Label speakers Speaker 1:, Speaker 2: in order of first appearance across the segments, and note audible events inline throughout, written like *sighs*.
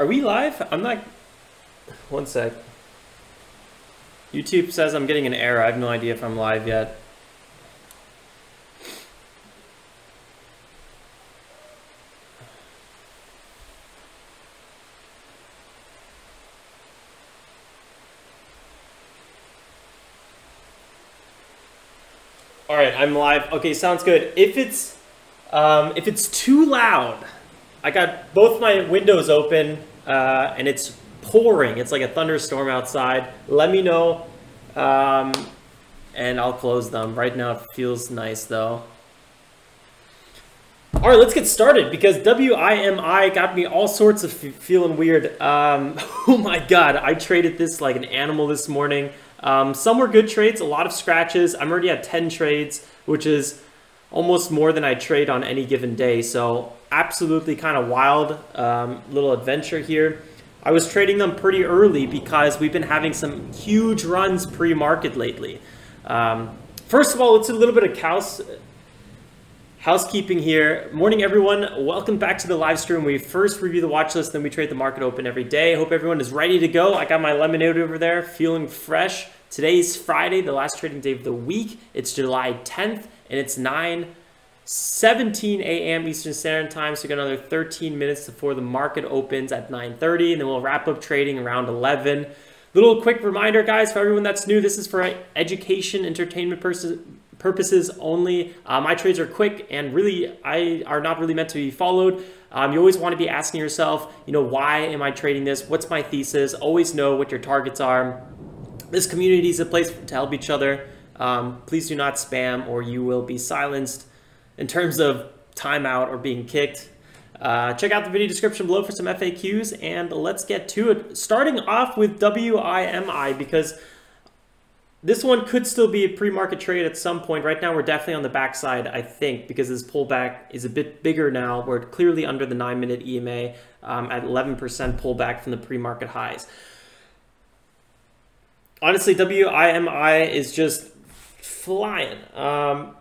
Speaker 1: Are we live? I'm not. One sec. YouTube says I'm getting an error. I have no idea if I'm live yet. All right, I'm live. Okay, sounds good. If it's um, if it's too loud, I got both my windows open uh, and it's pouring. It's like a thunderstorm outside. Let me know, um, and I'll close them. Right now, it feels nice though. All right, let's get started because WIMI got me all sorts of feeling weird. Um, *laughs* oh my god, I traded this like an animal this morning. Um, some were good trades, a lot of scratches. I'm already at 10 trades, which is almost more than I trade on any given day. So absolutely kind of wild um, little adventure here. I was trading them pretty early because we've been having some huge runs pre-market lately. Um, first of all, it's a little bit of cows Housekeeping here. Morning, everyone. Welcome back to the live stream. We first review the watch list, then we trade the market open every day. Hope everyone is ready to go. I got my lemonade over there, feeling fresh. Today's Friday, the last trading day of the week. It's July 10th, and it's 9 17 a.m. Eastern Standard Time. So we got another 13 minutes before the market opens at 9:30, and then we'll wrap up trading around 11. Little quick reminder, guys, for everyone that's new, this is for education, entertainment purposes only. Uh, my trades are quick and really I are not really meant to be followed. Um, you always want to be asking yourself, you know, why am I trading this? What's my thesis? Always know what your targets are. This community is a place to help each other. Um, please do not spam or you will be silenced in terms of timeout or being kicked. Uh, check out the video description below for some FAQs and let's get to it. Starting off with WIMI because this one could still be a pre-market trade at some point. Right now, we're definitely on the backside, I think, because this pullback is a bit bigger now. We're clearly under the nine-minute EMA um, at 11% pullback from the pre-market highs. Honestly, WIMI is just flying. Um,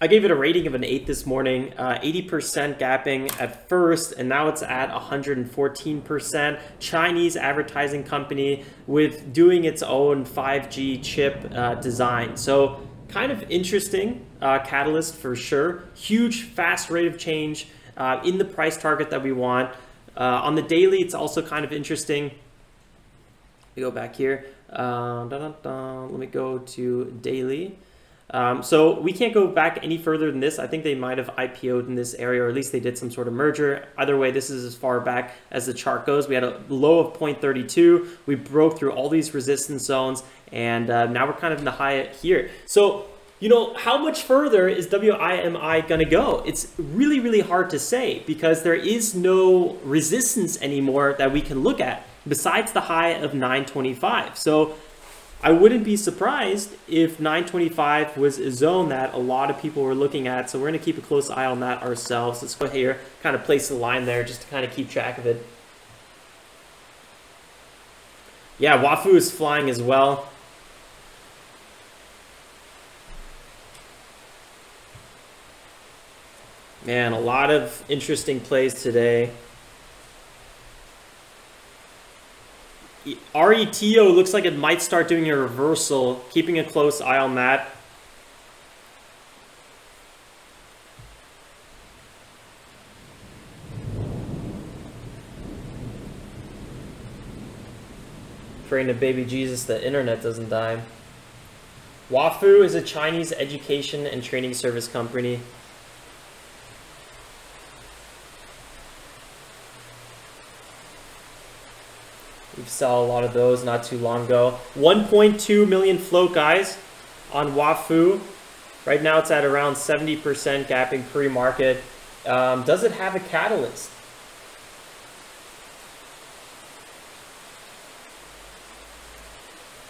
Speaker 1: I gave it a rating of an 8 this morning, 80% uh, gapping at first, and now it's at 114%. Chinese advertising company with doing its own 5G chip uh, design. So kind of interesting uh, catalyst for sure. Huge, fast rate of change uh, in the price target that we want. Uh, on the daily, it's also kind of interesting. We go back here. Dun, dun, dun. Let me go to daily. Um, so we can't go back any further than this. I think they might have IPO'd in this area, or at least they did some sort of merger. Either way, this is as far back as the chart goes. We had a low of 0.32. We broke through all these resistance zones, and uh, now we're kind of in the high here. So you know, how much further is WIMI going to go? It's really, really hard to say because there is no resistance anymore that we can look at besides the high of 925. So I wouldn't be surprised if 925 was a zone that a lot of people were looking at. So we're going to keep a close eye on that ourselves. Let's go here, kind of place the line there just to kind of keep track of it. Yeah, Wafu is flying as well. Man, a lot of interesting plays today. RETO looks like it might start doing a reversal, keeping a close eye on that. Praying to baby Jesus the internet doesn't die. Wafu is a Chinese education and training service company. Saw a lot of those not too long ago. 1.2 million float, guys, on Wafu. Right now it's at around 70% gapping pre-market. Um, does it have a catalyst?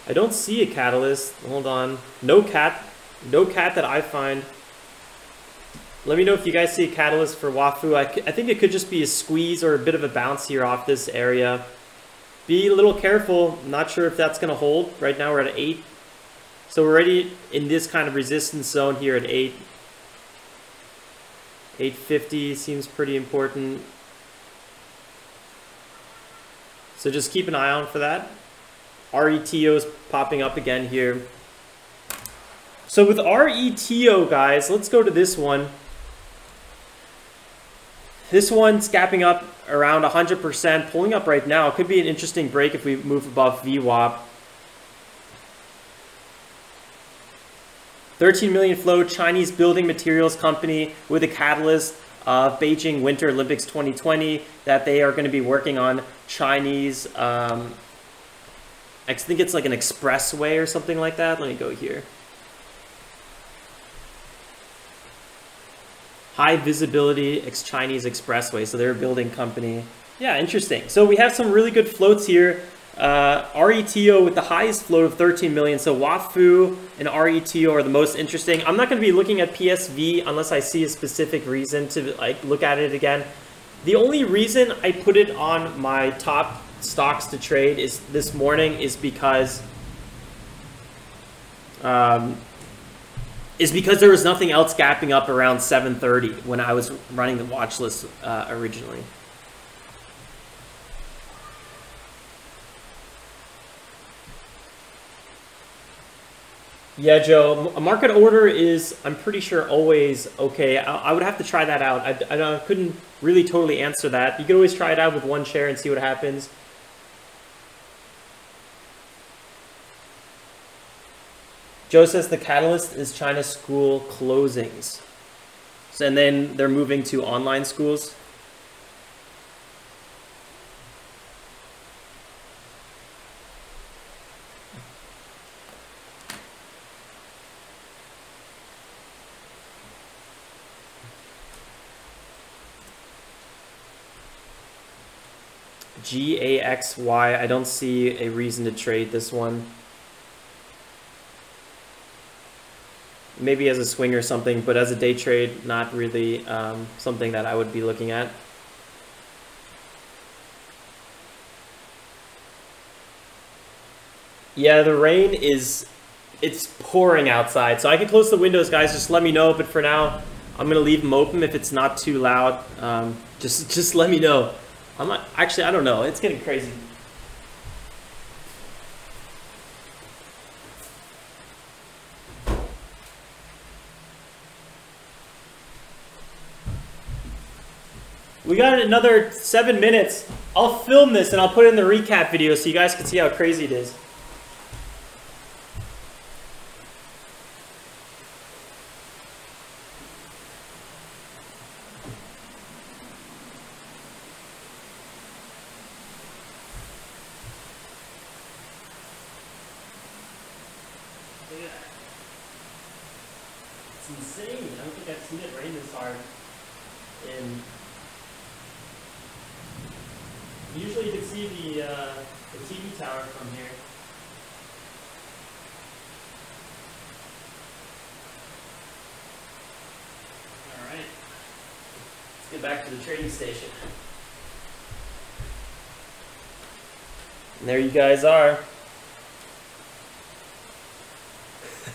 Speaker 1: I don't see a catalyst. Hold on. No cat. No cat that I find. Let me know if you guys see a catalyst for Wafu. I, I think it could just be a squeeze or a bit of a bounce here off this area be a little careful. not sure if that's going to hold. Right now we're at 8. So we're already in this kind of resistance zone here at 8. 850 seems pretty important. So just keep an eye on for that. RETO is popping up again here. So with RETO, guys, let's go to this one. This one's gapping up around 100%, pulling up right now. Could be an interesting break if we move above VWAP. 13 million flow, Chinese building materials company with a catalyst of Beijing Winter Olympics 2020 that they are going to be working on Chinese, um, I think it's like an expressway or something like that. Let me go here. High visibility ex Chinese expressway. So they're a building company. Yeah, interesting. So we have some really good floats here. Uh, RETO with the highest float of 13 million. So Wafu and RETO are the most interesting. I'm not going to be looking at PSV unless I see a specific reason to like look at it again. The only reason I put it on my top stocks to trade is this morning is because um, is because there was nothing else gapping up around 7.30 when I was running the watch list uh, originally. Yeah, Joe, a market order is, I'm pretty sure, always okay. I, I would have to try that out. I, I, I couldn't really totally answer that. You could always try it out with one share and see what happens. Joe says the catalyst is China school closings. So, and then they're moving to online schools. GAXY, I don't see a reason to trade this one. Maybe as a swing or something, but as a day trade, not really um, something that I would be looking at. Yeah, the rain is, it's pouring outside. So I can close the windows, guys. Just let me know. But for now, I'm going to leave them open if it's not too loud. Um, just, just let me know. I'm not, actually, I don't know. It's getting crazy. We got another seven minutes. I'll film this and I'll put it in the recap video so you guys can see how crazy it is. It's insane. I don't think I've seen it rain this hard in Usually you can see the, uh, the TV tower from here. Alright. Let's get back to the trading station. And there you guys are.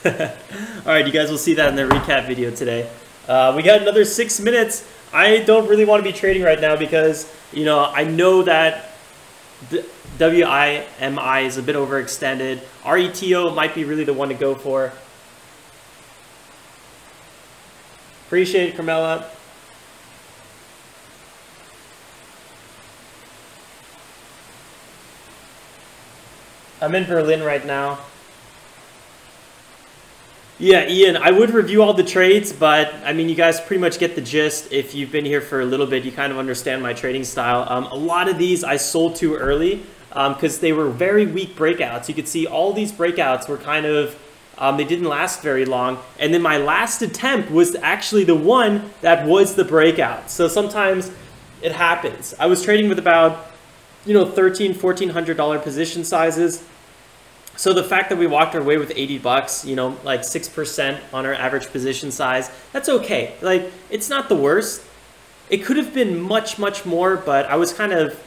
Speaker 1: *laughs* Alright, you guys will see that in the recap video today. Uh, we got another six minutes. I don't really want to be trading right now because you know, I know that WIMI is a bit overextended. RETO might be really the one to go for. Appreciate it, Carmela. I'm in Berlin right now. Yeah, Ian, I would review all the trades, but I mean, you guys pretty much get the gist. If you've been here for a little bit, you kind of understand my trading style. Um, a lot of these I sold too early because um, they were very weak breakouts. You could see all these breakouts were kind of, um, they didn't last very long. And then my last attempt was actually the one that was the breakout. So sometimes it happens. I was trading with about, you know, $1,300, $1,400 position sizes. So the fact that we walked our way with 80 bucks, you know, like 6% on our average position size, that's okay. Like, it's not the worst. It could have been much, much more, but I was kind of,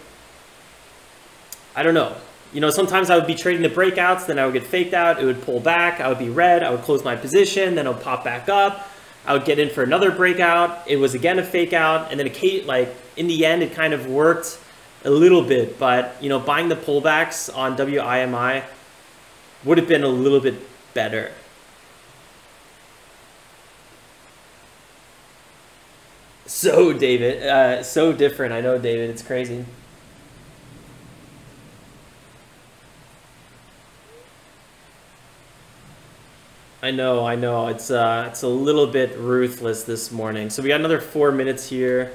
Speaker 1: I don't know. You know, sometimes I would be trading the breakouts, then I would get faked out, it would pull back, I would be red, I would close my position, then it would pop back up. I would get in for another breakout. It was again a fake out, and then a like in the end, it kind of worked a little bit, but you know, buying the pullbacks on WIMI would have been a little bit better. So, David, uh, so different. I know, David. It's crazy. I know, I know. It's uh, it's a little bit ruthless this morning. So we got another four minutes here.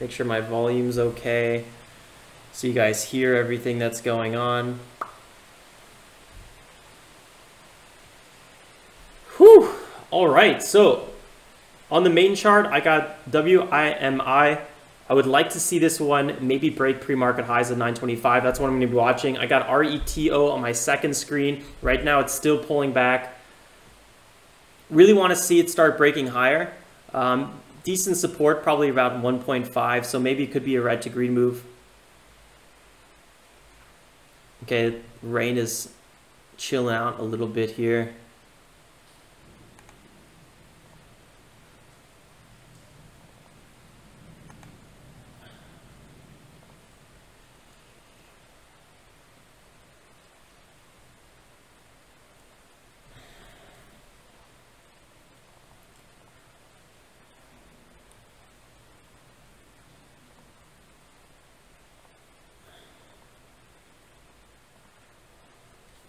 Speaker 1: Make sure my volume's okay, so you guys hear everything that's going on. Whew. All right. So on the main chart, I got WIMI. I would like to see this one maybe break pre-market highs of 925. That's what I'm going to be watching. I got RETO on my second screen. Right now, it's still pulling back. Really want to see it start breaking higher. Um, decent support, probably around 1.5. So maybe it could be a red to green move. Okay, rain is chilling out a little bit here.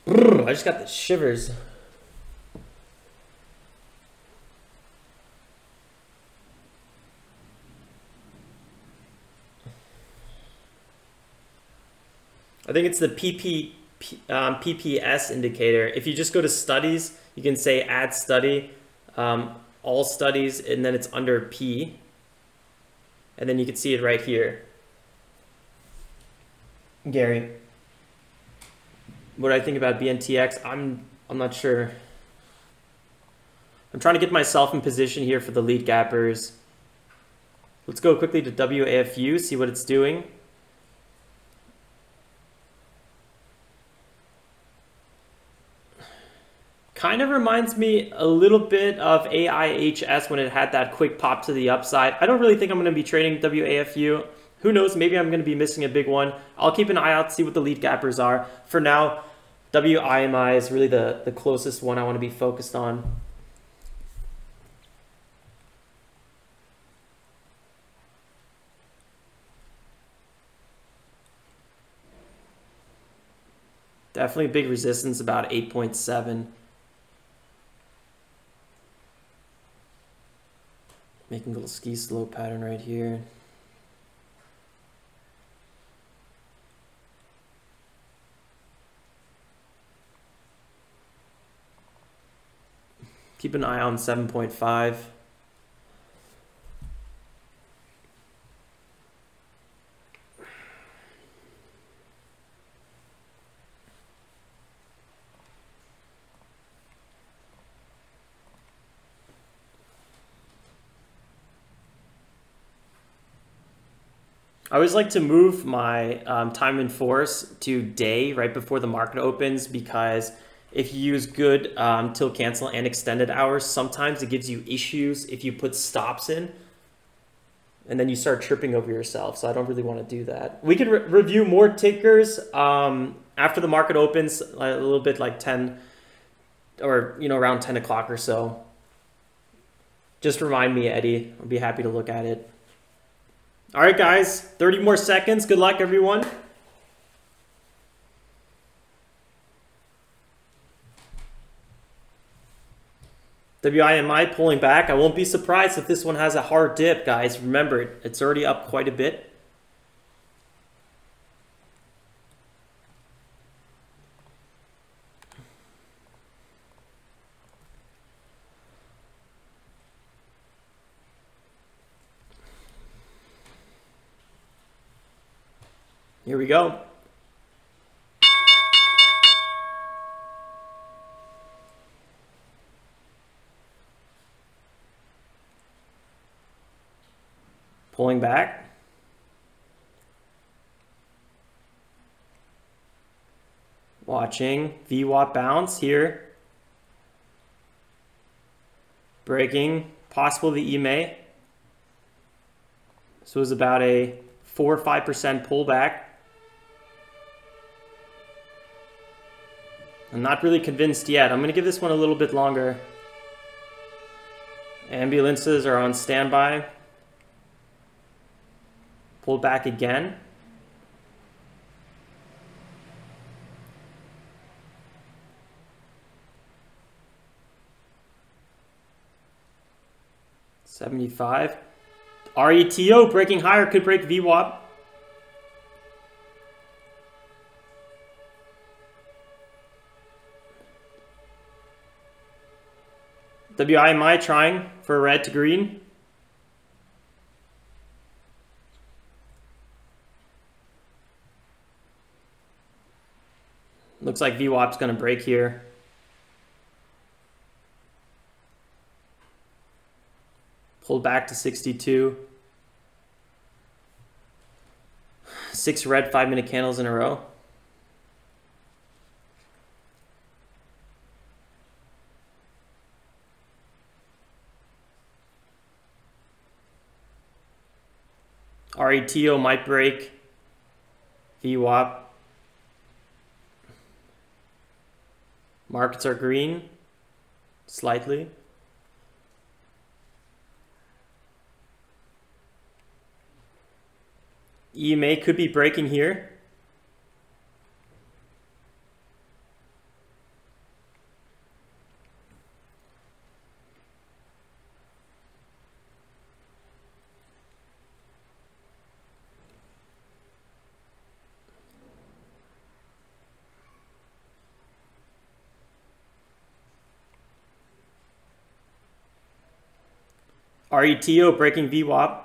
Speaker 1: I just got the shivers. I think it's the PP, um, PPS indicator. If you just go to studies, you can say add study, um, all studies, and then it's under P. And then you can see it right here. Gary what I think about BNTX, I'm I'm not sure. I'm trying to get myself in position here for the lead gappers. Let's go quickly to WAFU, see what it's doing. Kind of reminds me a little bit of AIHS when it had that quick pop to the upside. I don't really think I'm going to be trading WAFU. Who knows, maybe I'm going to be missing a big one. I'll keep an eye out, see what the lead gappers are. For now, WIMI is really the, the closest one I want to be focused on. Definitely big resistance, about 8.7. Making a little ski slope pattern right here. Keep an eye on 7.5. I always like to move my um, time in force to day right before the market opens because if you use good um, till cancel and extended hours, sometimes it gives you issues if you put stops in and then you start tripping over yourself. So I don't really want to do that. We could re review more tickers um, after the market opens, a little bit like 10 or, you know, around 10 o'clock or so. Just remind me, Eddie. I'll be happy to look at it. All right, guys, 30 more seconds. Good luck, everyone. WIMI pulling back. I won't be surprised if this one has a hard dip, guys. Remember, it's already up quite a bit. Here we go. pulling back. Watching VWAP bounce here. Breaking, possible the EMA. This was about a 4 or 5% pullback. I'm not really convinced yet. I'm going to give this one a little bit longer. Ambulances are on standby. Pull back again. Seventy-five. RETO breaking higher could break VWAP. WIMI trying for red to green. Looks like VWAP's going to break here. Pulled back to 62. Six red five minute candles in a row. RETO might break. VWAP. Markets are green, slightly. EMA could be breaking here. RETO breaking VWAP.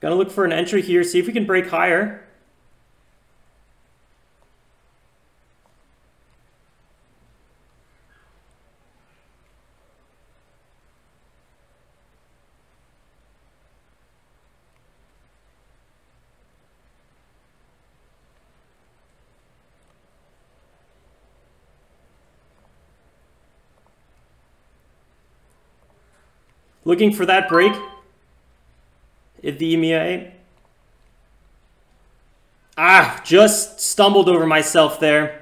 Speaker 1: Gonna look for an entry here, see if we can break higher. Looking for that break at the EMA. Ah, just stumbled over myself there.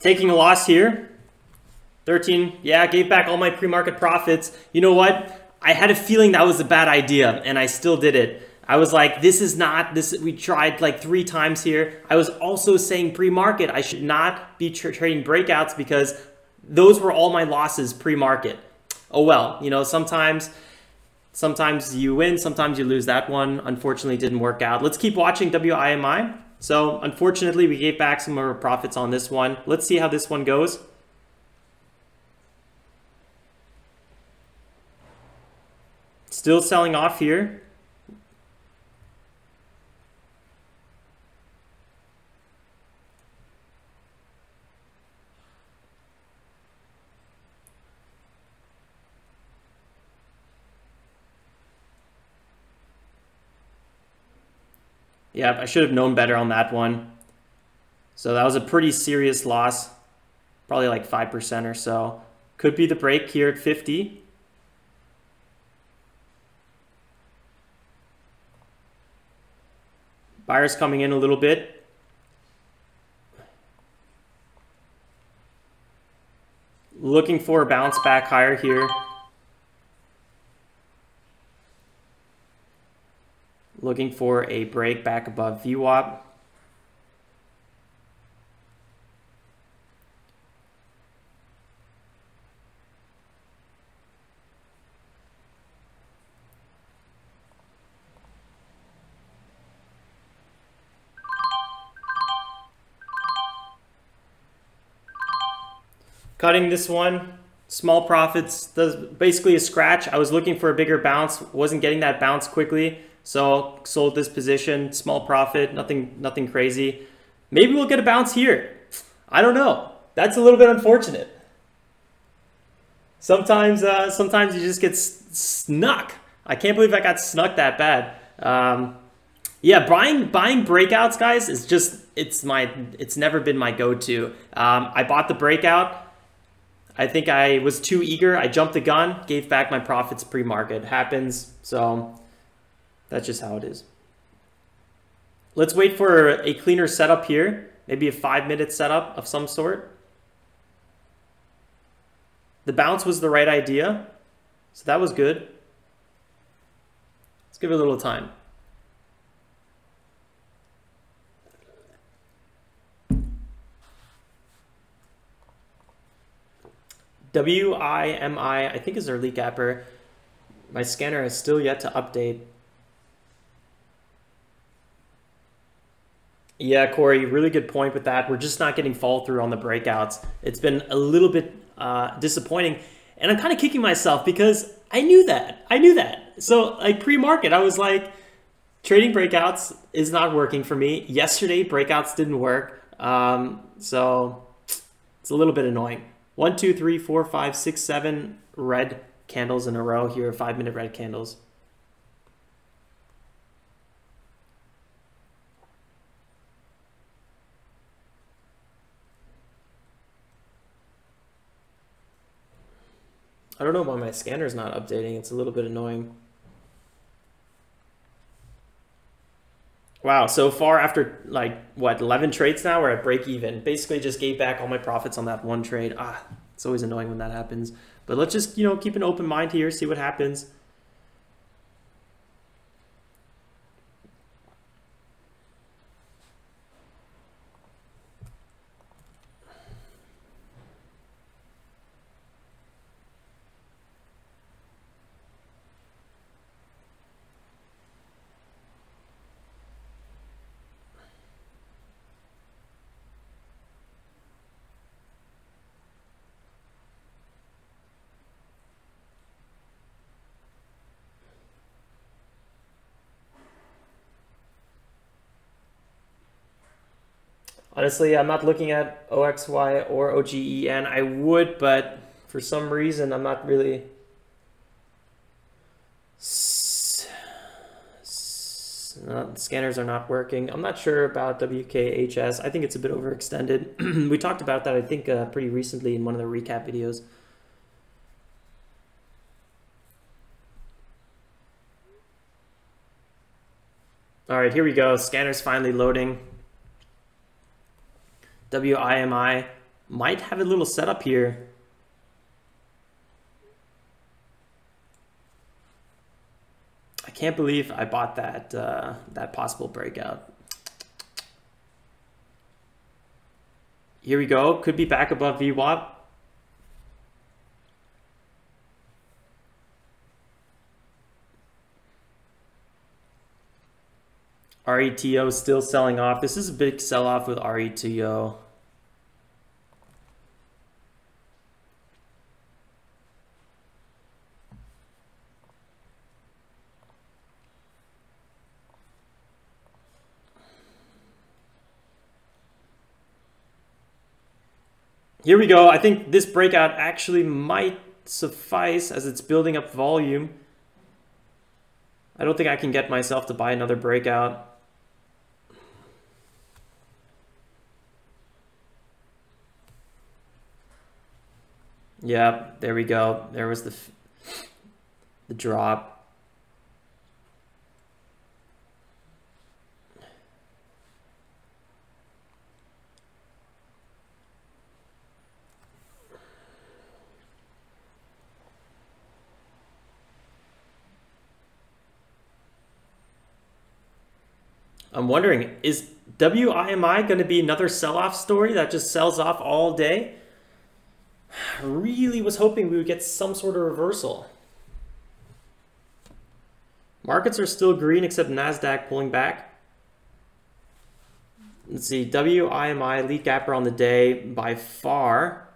Speaker 1: Taking a loss here. 13, yeah, gave back all my pre-market profits. You know what? I had a feeling that was a bad idea, and I still did it. I was like, this is not this. We tried like three times here. I was also saying pre-market. I should not be tra trading breakouts because those were all my losses pre-market. Oh well, you know sometimes. Sometimes you win, sometimes you lose. That one unfortunately didn't work out. Let's keep watching WIMI. So unfortunately, we gave back some of our profits on this one. Let's see how this one goes. Still selling off here. Yeah, I should have known better on that one. So that was a pretty serious loss, probably like 5% or so. Could be the break here at 50. Buyers coming in a little bit. Looking for a bounce back higher here. Looking for a break back above VWAP. Cutting this one, small profits, basically a scratch. I was looking for a bigger bounce, wasn't getting that bounce quickly. So sold this position, small profit, nothing, nothing crazy. Maybe we'll get a bounce here. I don't know. That's a little bit unfortunate. Sometimes, uh, sometimes you just get snuck. I can't believe I got snuck that bad. Um, yeah, buying buying breakouts, guys, is just it's my it's never been my go-to. Um, I bought the breakout. I think I was too eager. I jumped the gun, gave back my profits pre-market. Happens. So that's just how it is. Let's wait for a cleaner setup here. Maybe a five minute setup of some sort. The bounce was the right idea. So that was good. Let's give it a little time. WIMI, I think is their lead gapper. My scanner has still yet to update. Yeah, Corey, really good point with that. We're just not getting fall through on the breakouts. It's been a little bit uh, disappointing. And I'm kind of kicking myself because I knew that. I knew that. So, like pre market, I was like, trading breakouts is not working for me. Yesterday, breakouts didn't work. Um, so, it's a little bit annoying. One, two, three, four, five, six, seven red candles in a row here, five minute red candles. I don't know why my scanner is not updating. It's a little bit annoying. Wow, so far after like what 11 trades now, we're at break even. Basically, just gave back all my profits on that one trade. Ah, it's always annoying when that happens. But let's just you know keep an open mind here, see what happens. Honestly, I'm not looking at OXY or OGEN. I would, but for some reason, I'm not really... No, scanners are not working. I'm not sure about WKHS. I think it's a bit overextended. *clears throat* we talked about that, I think, uh, pretty recently in one of the recap videos. All right, here we go. Scanner's finally loading. WIMI might have a little setup here. I can't believe I bought that uh, that possible breakout. Here we go. Could be back above VWAP. RETO still selling off. This is a big sell-off with RETO. Here we go. I think this breakout actually might suffice as it's building up volume. I don't think I can get myself to buy another breakout. Yeah, there we go. There was the the drop. I'm wondering, is WIMI going to be another sell-off story that just sells off all day? Really was hoping we would get some sort of reversal. Markets are still green except NASDAQ pulling back. Let's see, WIMI lead gapper on the day by far.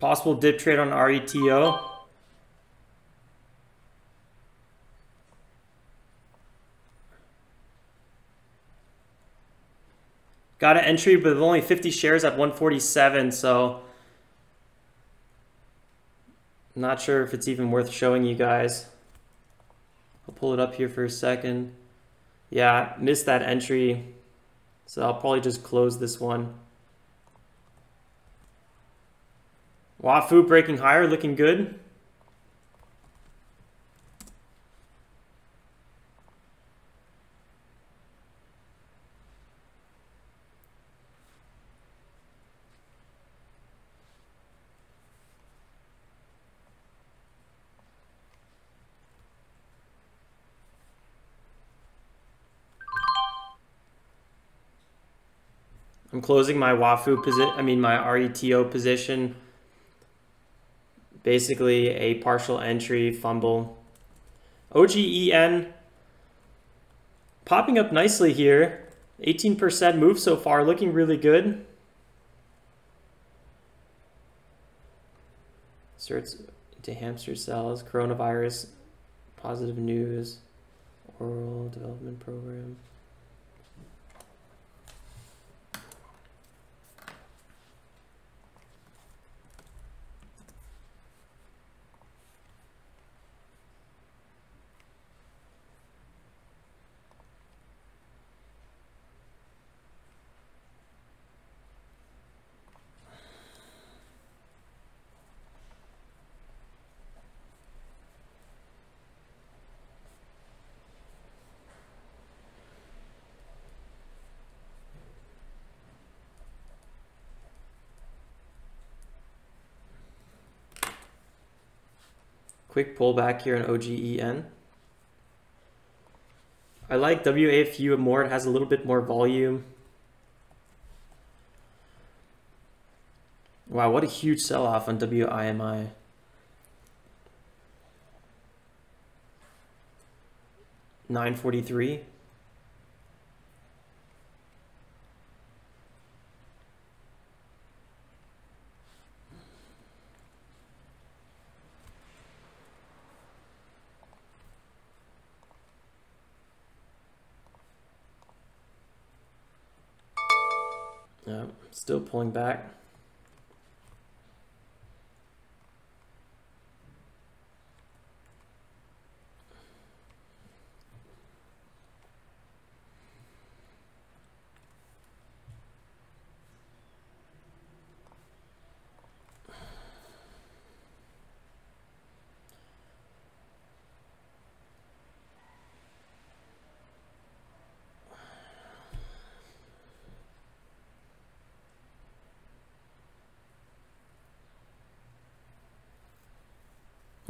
Speaker 1: Possible dip trade on RETO. Got an entry, but only 50 shares at 147, so not sure if it's even worth showing you guys. I'll pull it up here for a second. Yeah, missed that entry, so I'll probably just close this one. Wafu breaking higher, looking good. I'm closing my Wafu position, I mean my RETO position. Basically a partial entry fumble. OGEN popping up nicely here. 18% move so far, looking really good. Starts into hamster cells, coronavirus, positive news, oral development program. Quick pullback here in OGEN. I like WAFU more. It has a little bit more volume. Wow, what a huge sell-off on WIMI. Nine forty-three. Yeah, still pulling back.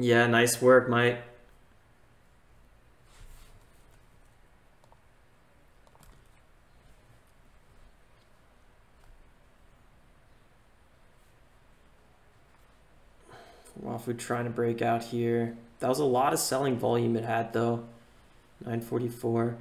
Speaker 1: Yeah, nice work, Mike. Wafu trying to break out here. That was a lot of selling volume it had though. 944.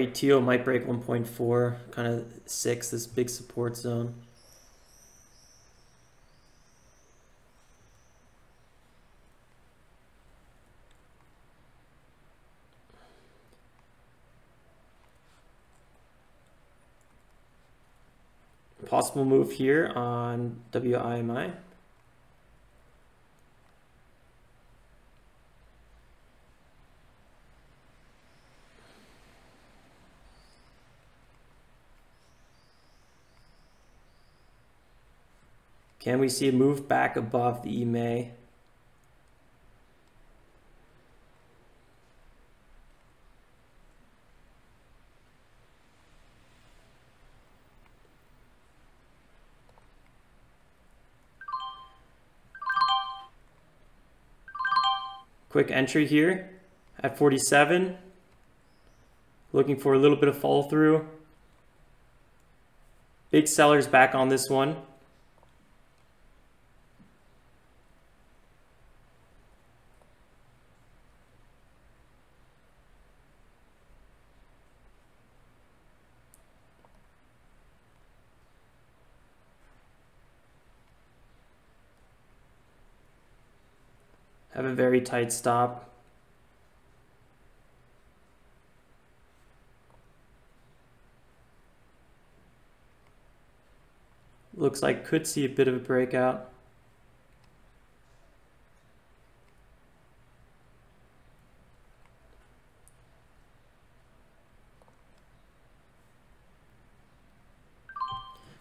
Speaker 1: RETO might break 1.4, kind of 6, this big support zone. Possible move here on WIMI. Can we see a move back above the EMA? Quick entry here at 47. Looking for a little bit of fall through. Big sellers back on this one. Very tight stop. Looks like could see a bit of a breakout.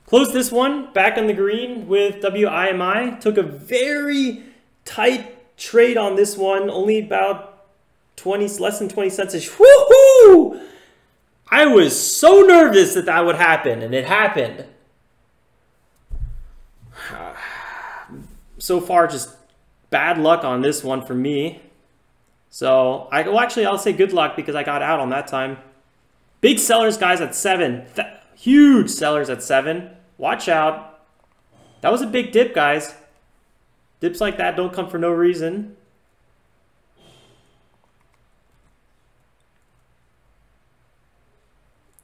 Speaker 1: Close this one back on the green with WIMI. Took a very tight trade on this one, only about 20, less than 20 cents. Woohoo! I was so nervous that that would happen, and it happened. *sighs* so far, just bad luck on this one for me. So, I well, actually, I'll say good luck because I got out on that time. Big sellers, guys, at seven. Th huge sellers at seven. Watch out. That was a big dip, guys. Dips like that don't come for no reason.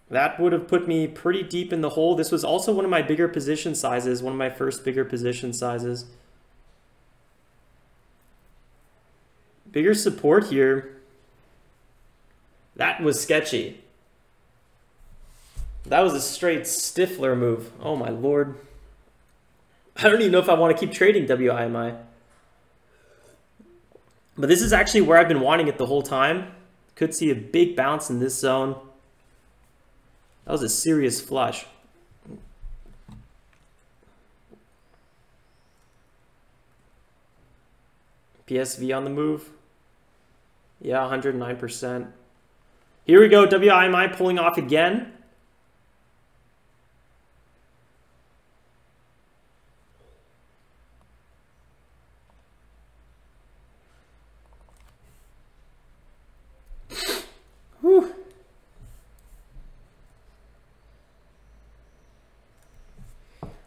Speaker 1: That would have put me pretty deep in the hole. This was also one of my bigger position sizes, one of my first bigger position sizes. Bigger support here. That was sketchy. That was a straight Stifler move. Oh my lord. I don't even know if I want to keep trading WIMI. But this is actually where I've been wanting it the whole time. Could see a big bounce in this zone. That was a serious flush. PSV on the move. Yeah, 109%. Here we go, WIMI pulling off again. Whew.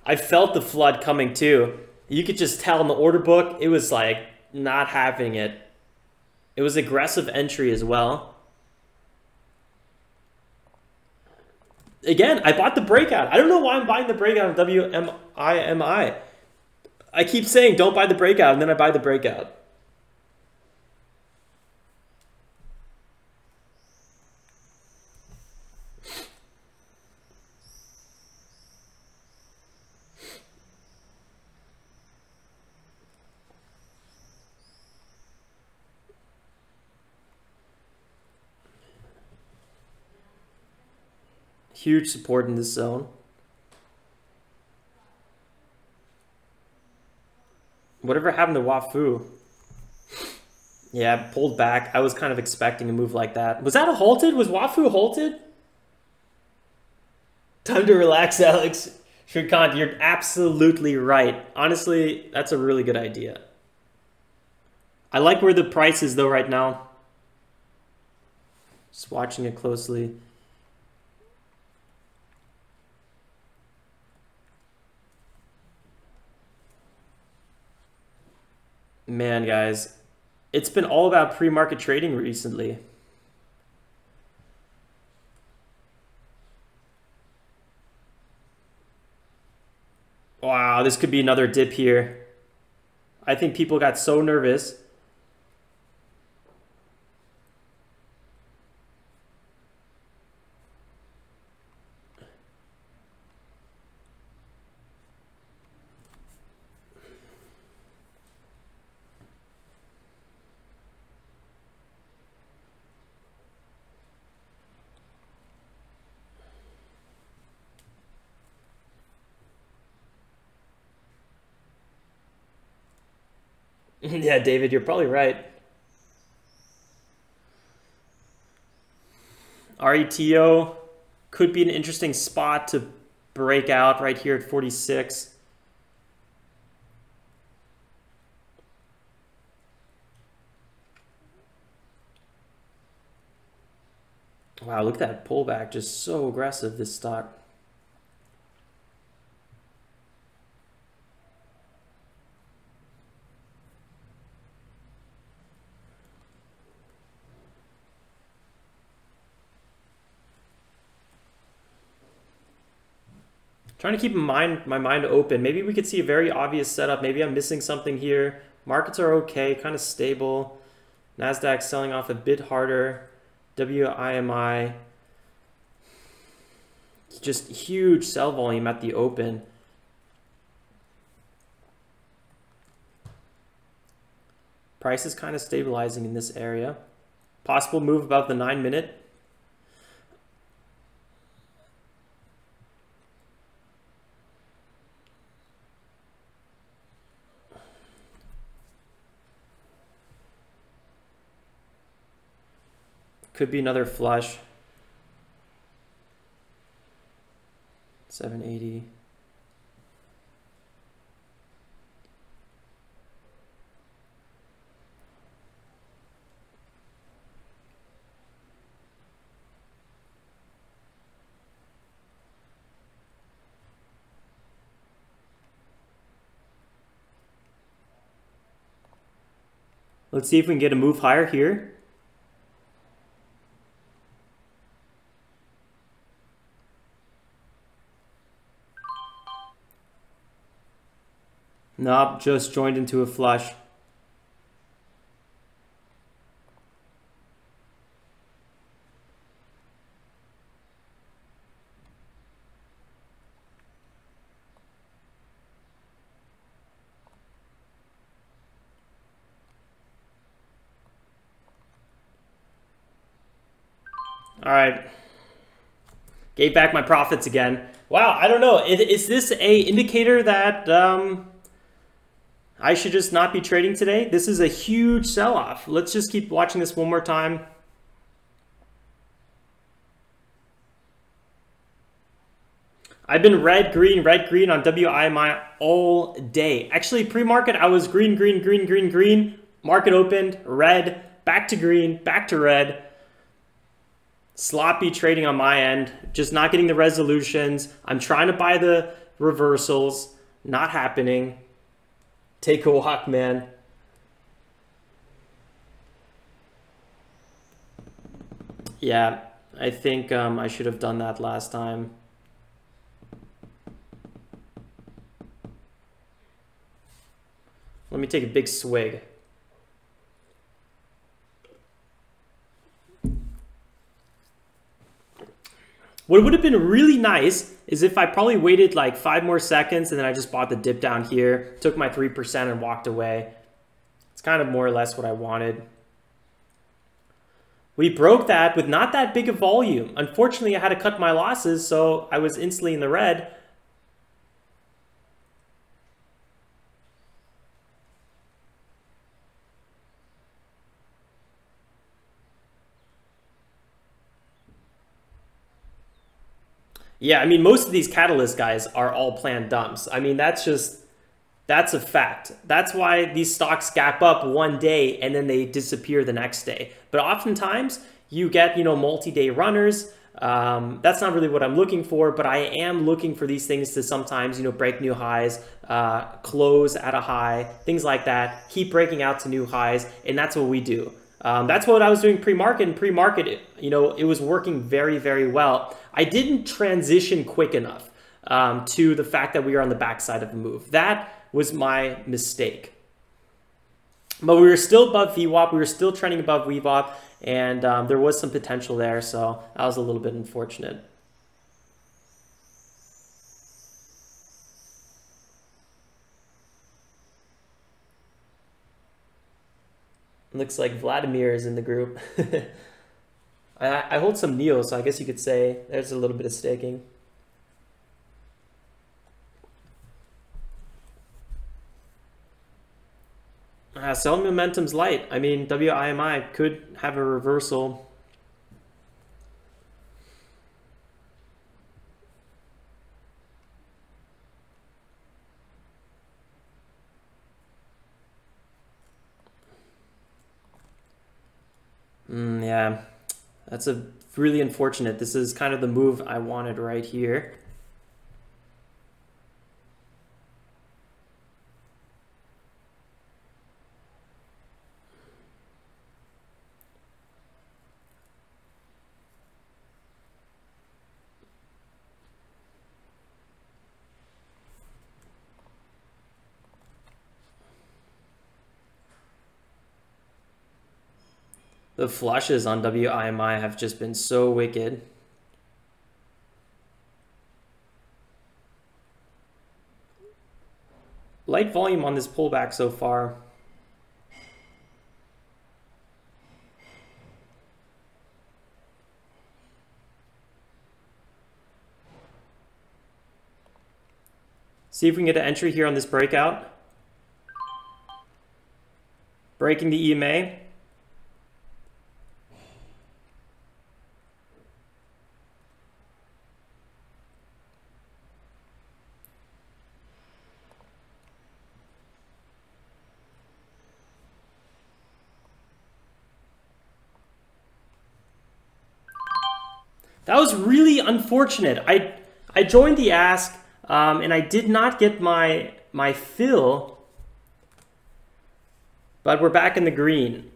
Speaker 1: I felt the flood coming too. You could just tell in the order book, it was like not having it. It was aggressive entry as well. Again, I bought the breakout. I don't know why I'm buying the breakout of WIMI. I keep saying don't buy the breakout, and then I buy the breakout. Huge support in this zone. Whatever happened to Wafu? Yeah, pulled back. I was kind of expecting a move like that. Was that a halted? Was Wafu halted? Time to relax, *laughs* Alex. Shrikant, you're absolutely right. Honestly, that's a really good idea. I like where the price is though right now. Just watching it closely. Man, guys, it's been all about pre-market trading recently. Wow, this could be another dip here. I think people got so nervous. Yeah, David, you're probably right. RETO could be an interesting spot to break out right here at 46. Wow, look at that pullback. Just so aggressive, this stock. Trying to keep mind, my mind open. Maybe we could see a very obvious setup. Maybe I'm missing something here. Markets are okay, kind of stable. NASDAQ selling off a bit harder. WIMI, just huge sell volume at the open. Price is kind of stabilizing in this area. Possible move above the nine minute. Could be another flush. 780. Let's see if we can get a move higher here. Nope, just joined into a flush. All right. Gave back my profits again. Wow, I don't know. Is, this a indicator that um, I should just not be trading today. This is a huge sell-off. Let's just keep watching this one more time. I've been red, green, red, green on WIMI all day. Actually, pre-market, I was green, green, green, green, green. Market opened, red, back to green, back to red. Sloppy trading on my end, just not getting the resolutions. I'm trying to buy the reversals, not happening. Take a walk, man. Yeah, I think um, I should have done that last time. Let me take a big swig. What would have been really nice is if I probably waited like five more seconds and then I just bought the dip down here, took my 3% and walked away. It's kind of more or less what I wanted. We broke that with not that big a volume. Unfortunately, I had to cut my losses, so I was instantly in the red. Yeah, I mean, most of these catalyst guys are all planned dumps. I mean, that's just, that's a fact. That's why these stocks gap up one day and then they disappear the next day. But oftentimes you get, you know, multi-day runners. Um, that's not really what I'm looking for, but I am looking for these things to sometimes, you know, break new highs, uh, close at a high, things like that, keep breaking out to new highs, and that's what we do. Um, that's what I was doing pre-market and pre-market, you know, it was working very, very well. I didn't transition quick enough um, to the fact that we are on the backside of the move. That was my mistake. But we were still above VWAP. We were still trending above VWAP, and um, there was some potential there. So that was a little bit unfortunate. Looks like Vladimir is in the group. *laughs* I, I hold some Neo, so I guess you could say there's a little bit of staking. Uh, selling momentum's light. I mean, WIMI could have a reversal. Mm, yeah. That's a really unfortunate. This is kind of the move I wanted right here. The flushes on WIMI have just been so wicked. Light volume on this pullback so far. See if we can get an entry here on this breakout. Breaking the EMA. That was really unfortunate. I I joined the ask um, and I did not get my my fill, but we're back in the green.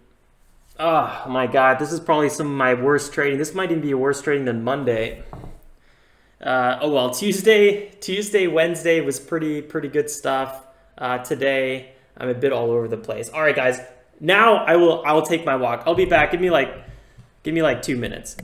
Speaker 1: Oh my god, this is probably some of my worst trading. This might even be a worse trading than Monday. Uh, oh well, Tuesday, Tuesday, Wednesday was pretty pretty good stuff. Uh, today, I'm a bit all over the place. All right, guys. Now I will I will take my walk. I'll be back. Give me like give me like two minutes.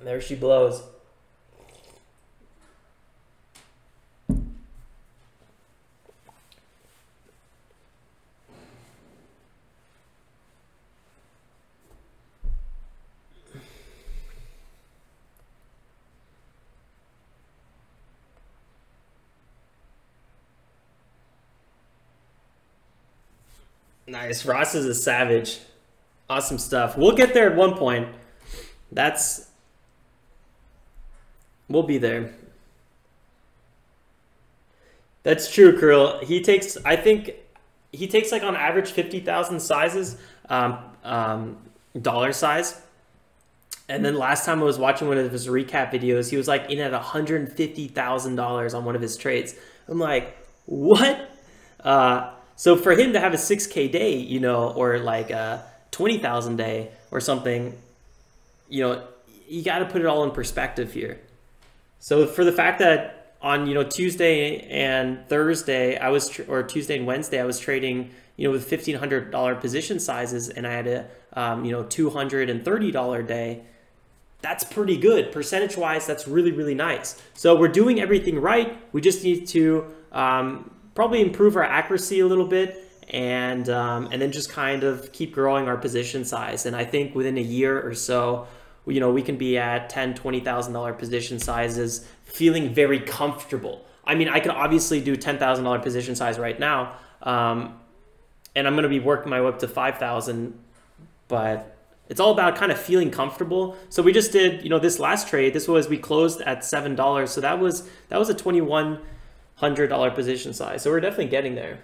Speaker 1: And there she blows. Nice. Ross is a savage. Awesome stuff. We'll get there at one point. That's We'll be there. That's true, Curl. He takes, I think, he takes like on average 50,000 sizes, um, um, dollar size. And then last time I was watching one of his recap videos, he was like in at $150,000 on one of his trades. I'm like, what? Uh, so for him to have a 6K day, you know, or like a 20,000 day or something, you know, you got to put it all in perspective here. So for the fact that on you know Tuesday and Thursday I was or Tuesday and Wednesday I was trading you know with fifteen hundred dollar position sizes and I had a um, you know two hundred and thirty dollar day. That's pretty good percentage wise. That's really really nice. So we're doing everything right. We just need to um, probably improve our accuracy a little bit and um, and then just kind of keep growing our position size. And I think within a year or so, you know, we can be at ten, twenty thousand dollar position sizes, feeling very comfortable. I mean, I can obviously do ten thousand dollar position size right now, um, and I'm going to be working my way up to five thousand, but it's all about kind of feeling comfortable. So we just did, you know, this last trade. This was we closed at seven dollars, so that was that was a twenty one hundred dollar position size. So we're definitely getting there.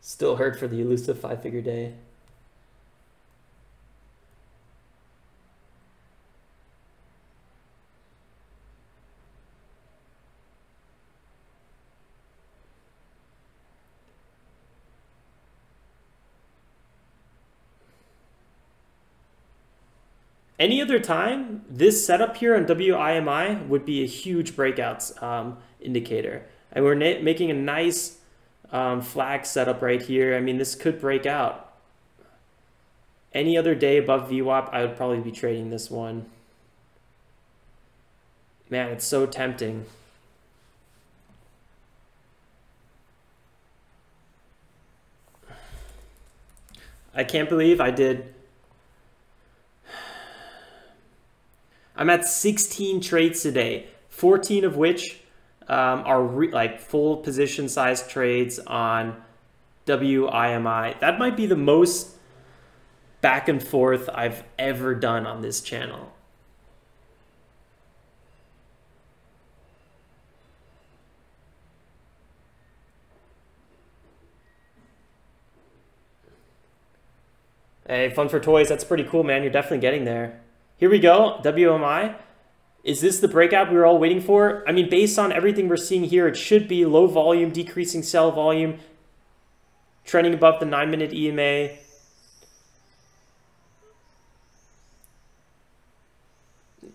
Speaker 1: Still hurt for the elusive five figure day. Any other time, this setup here on WIMI would be a huge breakouts um, indicator. And we're making a nice um, flag setup right here. I mean, this could break out. Any other day above VWAP, I would probably be trading this one. Man, it's so tempting. I can't believe I did. *sighs* I'm at 16 trades today, 14 of which um, are like full position size trades on WIMI. That might be the most back and forth I've ever done on this channel. Hey, fun for toys. That's pretty cool, man. You're definitely getting there. Here we go. WIMI. Is this the breakout we were all waiting for? I mean, based on everything we're seeing here, it should be low volume, decreasing sell volume, trending above the 9-minute EMA.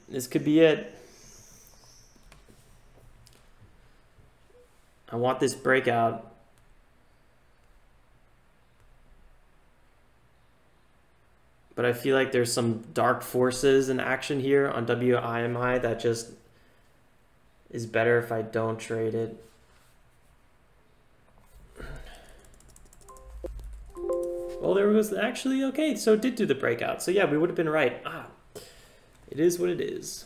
Speaker 1: This could be it. I want this breakout. But I feel like there's some dark forces in action here on WIMI that just is better if I don't trade it. Well, there was actually, okay, so it did do the breakout. So yeah, we would have been right. Ah, it is what it is.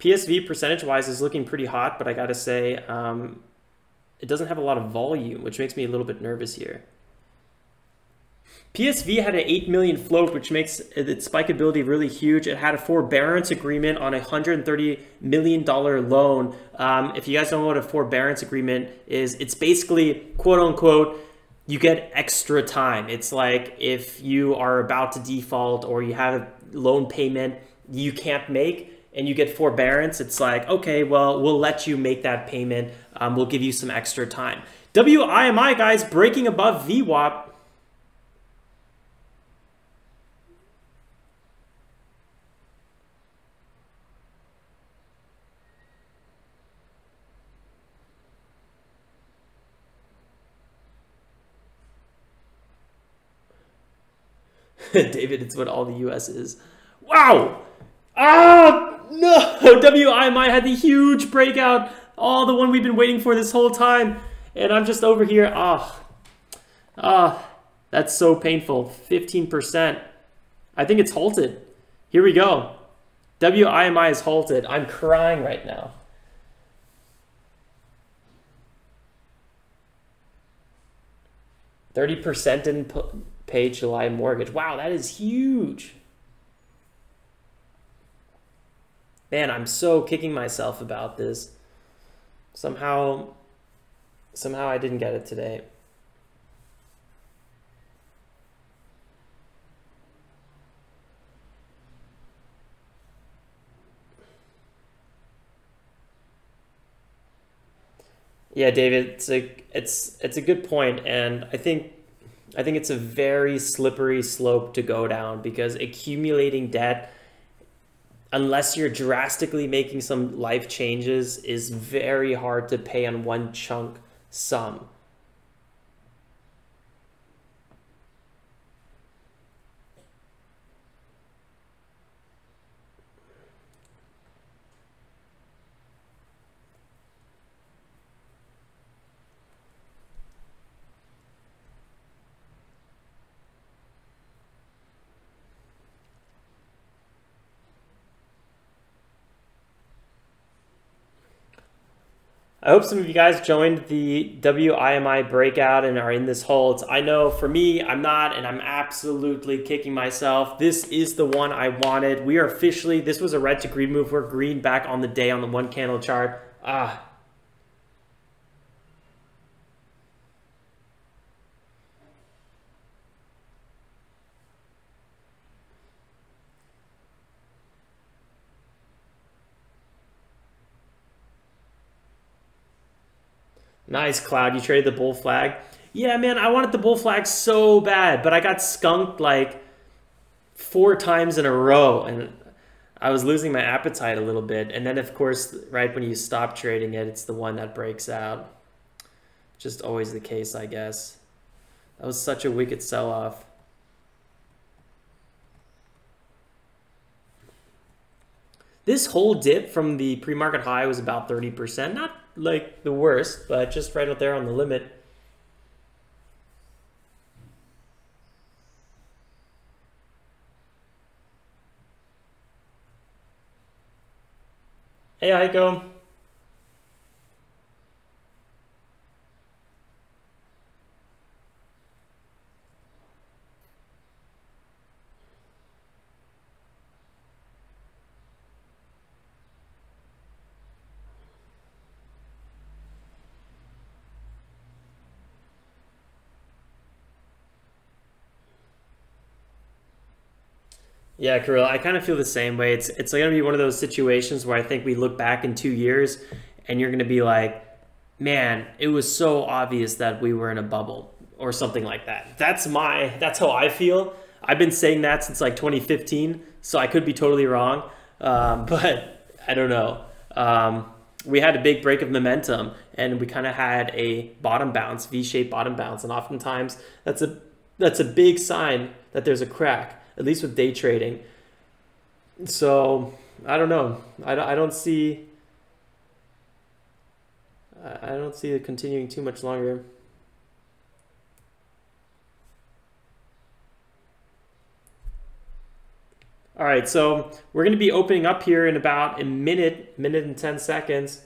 Speaker 1: PSV percentage-wise is looking pretty hot, but I gotta say, um, it doesn't have a lot of volume, which makes me a little bit nervous here. PSV had an 8 million float, which makes its spikeability really huge. It had a forbearance agreement on a $130 million loan. Um, if you guys don't know what a forbearance agreement is, it's basically, quote unquote, you get extra time. It's like if you are about to default or you have a loan payment you can't make, and you get forbearance, it's like, okay, well, we'll let you make that payment. Um, we'll give you some extra time. WIMI, guys, breaking above VWAP. *laughs* David, it's what all the US is. Wow! Ah! No! *laughs* WIMI had the huge breakout. Oh, the one we've been waiting for this whole time. And I'm just over here. Ah. Oh. Ah. Oh, that's so painful. 15%. I think it's halted. Here we go. WIMI is halted. I'm crying right now. Thirty percent didn't pay July mortgage. Wow, that is huge. Man, I'm so kicking myself about this. Somehow, somehow I didn't get it today. Yeah, David, it's a it's it's a good point, and I think I think it's a very slippery slope to go down because accumulating debt, unless you're drastically making some life changes, is very hard to pay on one chunk sum. I hope some of you guys joined the WIMI breakout and are in this hold. I know for me, I'm not, and I'm absolutely kicking myself. This is the one I wanted. We are officially, this was a red to green move. We're green back on the day on the one candle chart. Ah, Nice, Cloud. You traded the bull flag. Yeah, man, I wanted the bull flag so bad, but I got skunked like four times in a row, and I was losing my appetite a little bit. And then, of course, right when you stop trading it, it's the one that breaks out. Just always the case, I guess. That was such a wicked sell-off. This whole dip from the pre-market high was about 30%. Not like the worst, but just right out there on the limit. Hey, Heiko. Yeah, Kirill, I kind of feel the same way. It's it's going to be one of those situations where I think we look back in two years, and you're going to be like, "Man, it was so obvious that we were in a bubble or something like that." That's my that's how I feel. I've been saying that since like 2015, so I could be totally wrong, um, *laughs* but I don't know. Um, we had a big break of momentum, and we kind of had a bottom bounce, V-shaped bottom bounce, and oftentimes that's a that's a big sign that there's a crack at least with day trading. So I don't know. I don't, I don't see. I don't see it continuing too much longer. All right, so we're going to be opening up here in about a minute, minute and 10 seconds.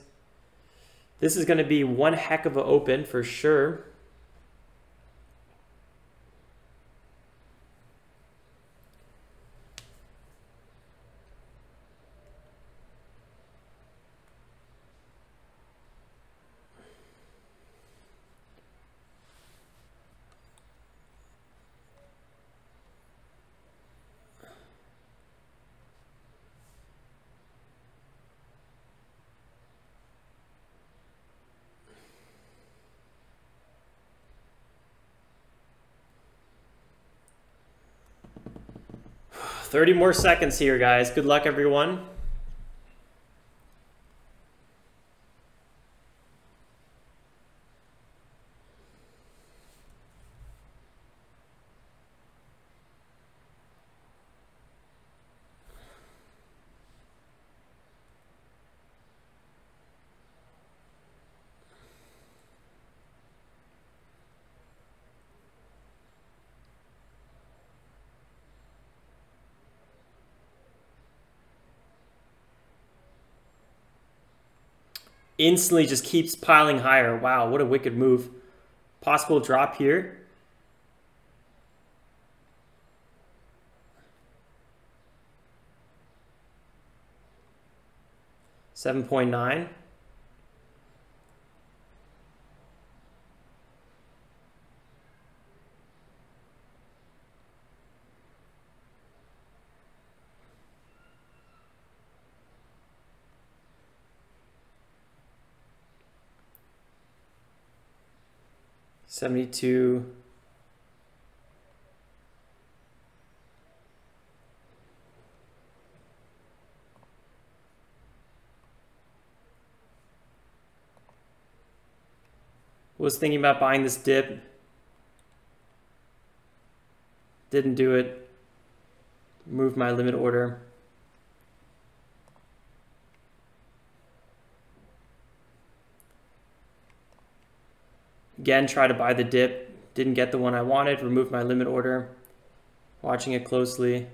Speaker 1: This is going to be one heck of a open for sure. 30 more seconds here, guys. Good luck, everyone. Instantly just keeps piling higher. Wow, what a wicked move. Possible drop here. Seven point nine. 72. Was thinking about buying this dip. Didn't do it. Moved my limit order. Again, try to buy the dip. Didn't get the one I wanted. Remove my limit order. Watching it closely.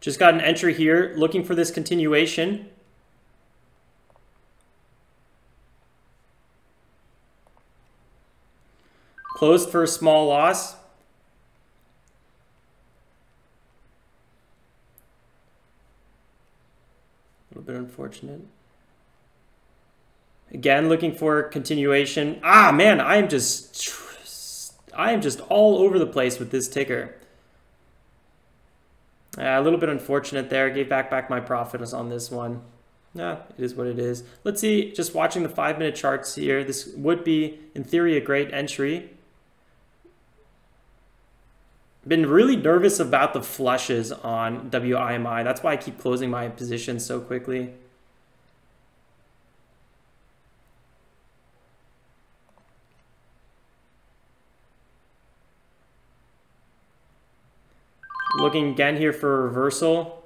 Speaker 1: Just got an entry here, looking for this continuation. Closed for a small loss. Little bit unfortunate. Again, looking for continuation. Ah, man, I am just, I am just all over the place with this ticker. Uh, a little bit unfortunate there. Gave back back my profit on this one. Yeah, it is what it is. Let's see, just watching the five minute charts here, this would be, in theory, a great entry. Been really nervous about the flushes on WIMI. That's why I keep closing my position so quickly. Looking again here for a reversal.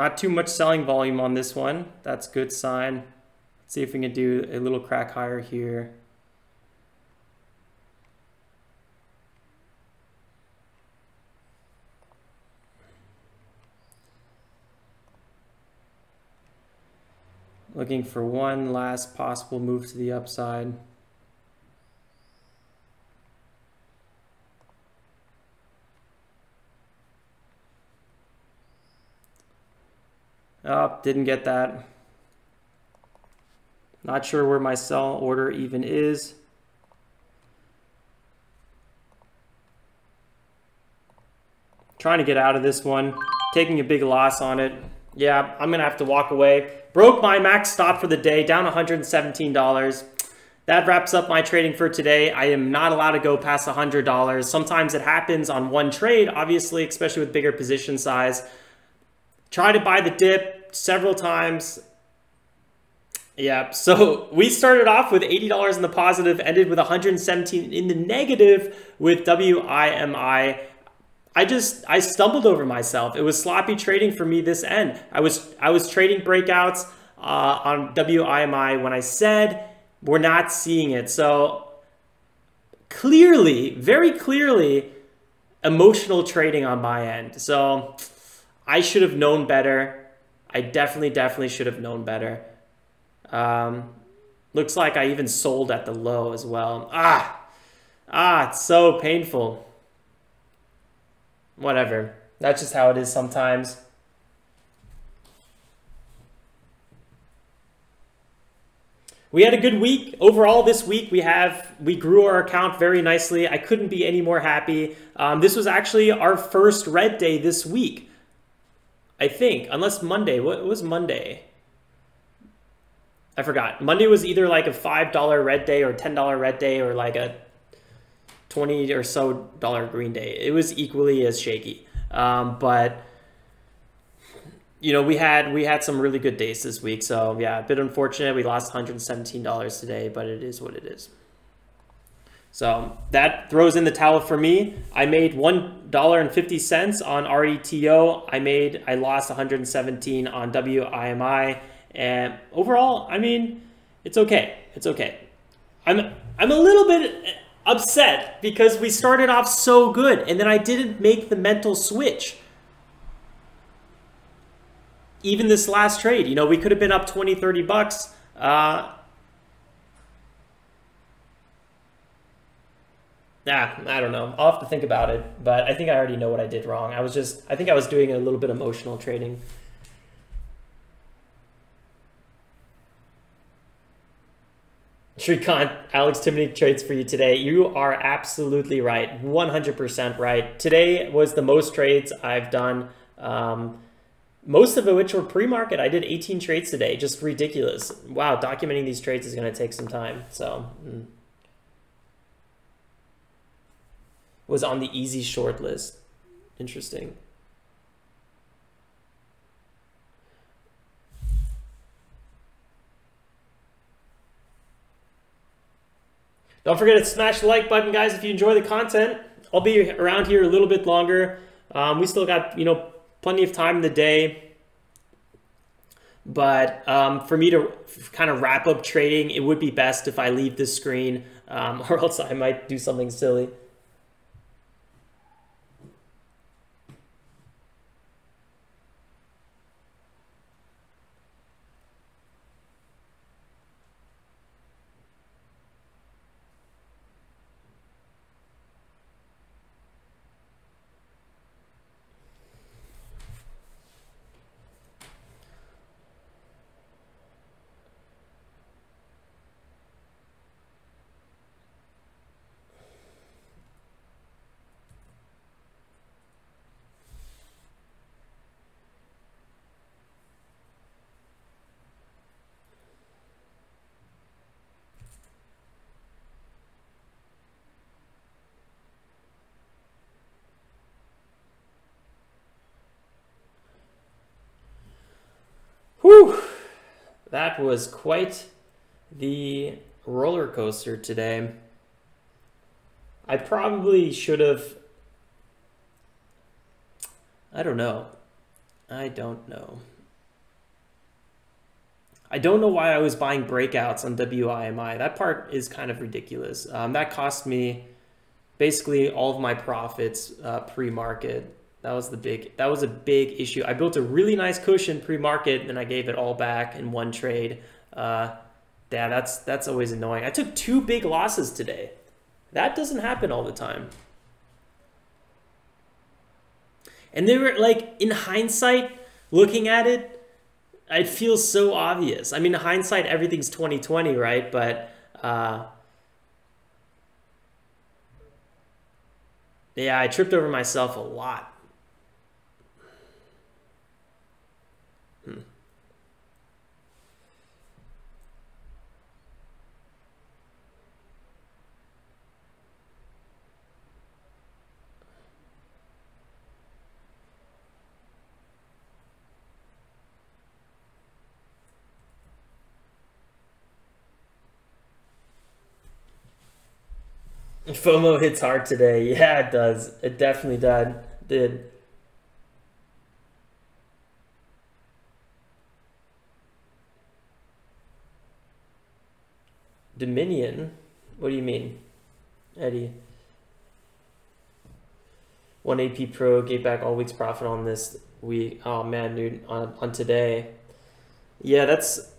Speaker 1: Not too much selling volume on this one. That's good sign. Let's see if we can do a little crack higher here. Looking for one last possible move to the upside. Oh, didn't get that. Not sure where my sell order even is. Trying to get out of this one. Taking a big loss on it. Yeah, I'm going to have to walk away. Broke my max stop for the day, down $117. That wraps up my trading for today. I am not allowed to go past $100. Sometimes it happens on one trade, obviously, especially with bigger position size. Try to buy the dip several times. Yeah, so we started off with $80 in the positive, ended with 117 in the negative with WIMI. I just I stumbled over myself. It was sloppy trading for me this end. I was I was trading breakouts uh, on WIMI when I said we're not seeing it. So clearly, very clearly, emotional trading on my end. So I should have known better. I definitely, definitely should have known better. Um, looks like I even sold at the low as well. Ah, ah, it's so painful. Whatever. That's just how it is sometimes. We had a good week. Overall, this week we have we grew our account very nicely. I couldn't be any more happy. Um, this was actually our first red day this week. I think, unless Monday. What was Monday? I forgot. Monday was either like a $5 red day or $10 red day or like a 20 or so dollar green day. It was equally as shaky. Um, but you know, we had we had some really good days this week. So yeah, a bit unfortunate. We lost $117 today, but it is what it is. So that throws in the towel for me. I made one dollar and fifty cents on RETO. I made I lost 117 on WIMI, and overall, I mean, it's okay. It's okay. I'm I'm a little bit upset because we started off so good, and then I didn't make the mental switch. Even this last trade, you know, we could have been up 20, 30 bucks. Uh, Nah, I don't know. I'll have to think about it, but I think I already know what I did wrong. I was just, I think I was doing a little bit of emotional trading. Shrikant, Alex Timney trades for you today. You are absolutely right. 100% right. Today was the most trades I've done. Um, most of which were pre-market. I did 18 trades today. Just ridiculous. Wow, documenting these trades is going to take some time. So... Mm. Was on the easy short list. Interesting. Don't forget to smash the like button, guys, if you enjoy the content. I'll be around here a little bit longer. Um, we still got, you know, plenty of time in the day. But um, for me to kind of wrap up trading, it would be best if I leave the screen um, *laughs* or else I might do something silly. Whew! That was quite the roller coaster today. I probably should have. I don't know. I don't know. I don't know why I was buying breakouts on WIMI. That part is kind of ridiculous. Um, that cost me basically all of my profits uh, pre-market. That was the big, that was a big issue. I built a really nice cushion pre-market and I gave it all back in one trade. Uh, yeah, that's, that's always annoying. I took two big losses today. That doesn't happen all the time. And they were like, in hindsight, looking at it, it feels so obvious. I mean, in hindsight, everything's 2020, right? But, uh, yeah, I tripped over myself a lot. Hmm. *laughs* FOMO hits hard today. Yeah, it does. It definitely did. Did. Dominion? What do you mean, Eddie? One AP Pro gave back all week's profit on this week. Oh man, dude, on, on today. Yeah, that's.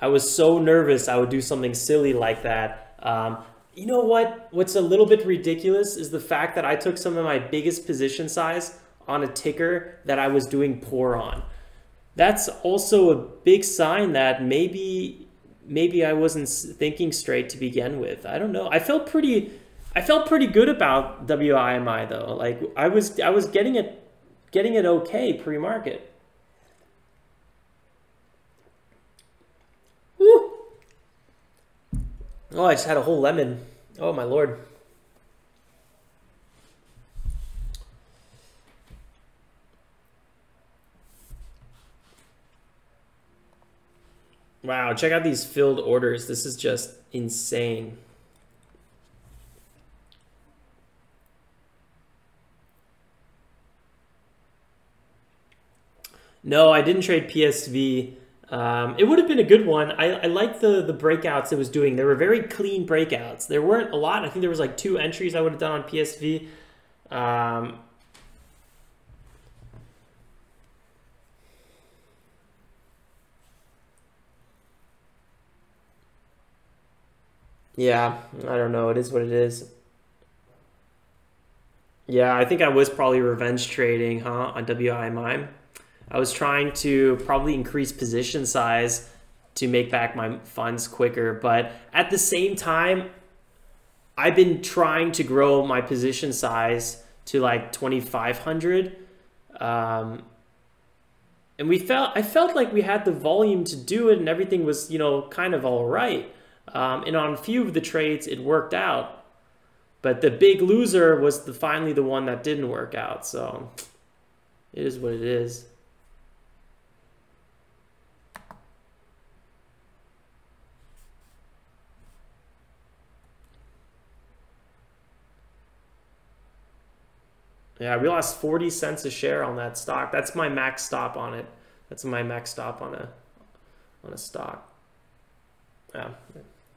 Speaker 1: I was so nervous I would do something silly like that. Um, you know what? What's a little bit ridiculous is the fact that I took some of my biggest position size on a ticker that I was doing poor on. That's also a big sign that maybe maybe I wasn't thinking straight to begin with. I don't know. I felt pretty I felt pretty good about WIMI though. Like I was I was getting it getting it okay pre-market. Oh, I just had a whole lemon. Oh, my lord. Wow, check out these filled orders. This is just insane. No, I didn't trade PSV. Um, it would have been a good one. I, I like the the breakouts it was doing. There were very clean breakouts. There weren't a lot. I think there was like two entries I would have done on PSV. Um, yeah, I don't know. It is what it is. Yeah, I think I was probably revenge trading, huh, on WIMI. I was trying to probably increase position size to make back my funds quicker. But at the same time, I've been trying to grow my position size to like 2,500. Um, and we felt, I felt like we had the volume to do it and everything was, you know, kind of all right. Um, and on a few of the trades, it worked out. But the big loser was the finally the one that didn't work out. So it is what it is. Yeah, we lost 40 cents a share on that stock. That's my max stop on it. That's my max stop on a on a stock. Yeah,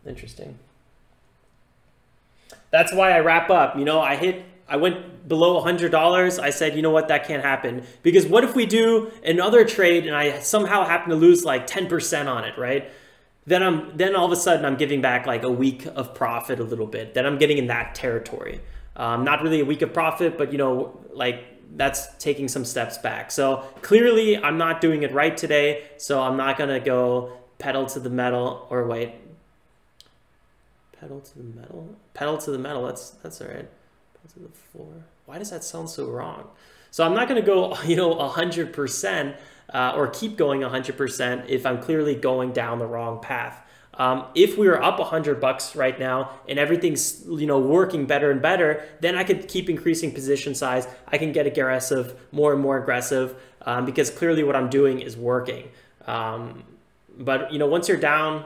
Speaker 1: interesting. That's why I wrap up. You know, I hit I went below $100. I said, you know what, that can't happen. Because what if we do another trade and I somehow happen to lose like 10% on it, right? Then I'm then all of a sudden I'm giving back like a week of profit a little bit. Then I'm getting in that territory. Um, not really a week of profit, but you know, like that's taking some steps back. So clearly I'm not doing it right today. So I'm not gonna go pedal to the metal or wait. Pedal to the metal? Pedal to the metal, that's that's all right. Pedal to the floor. Why does that sound so wrong? So I'm not gonna go, *laughs* you know, 100% uh, or keep going 100% if I'm clearly going down the wrong path. Um, if we were up 100 bucks right now and everything's you know working better and better, then I could keep increasing position size. I can get aggressive, more and more aggressive, um, because clearly what I'm doing is working. Um, but you know, once you're down,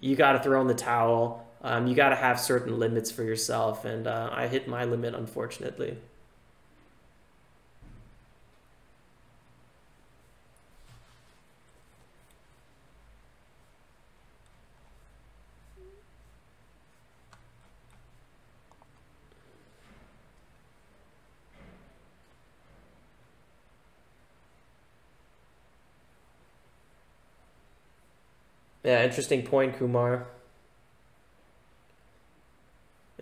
Speaker 1: you got to throw in the towel. Um, you got to have certain limits for yourself, and uh, I hit my limit unfortunately. Yeah, interesting point, Kumar.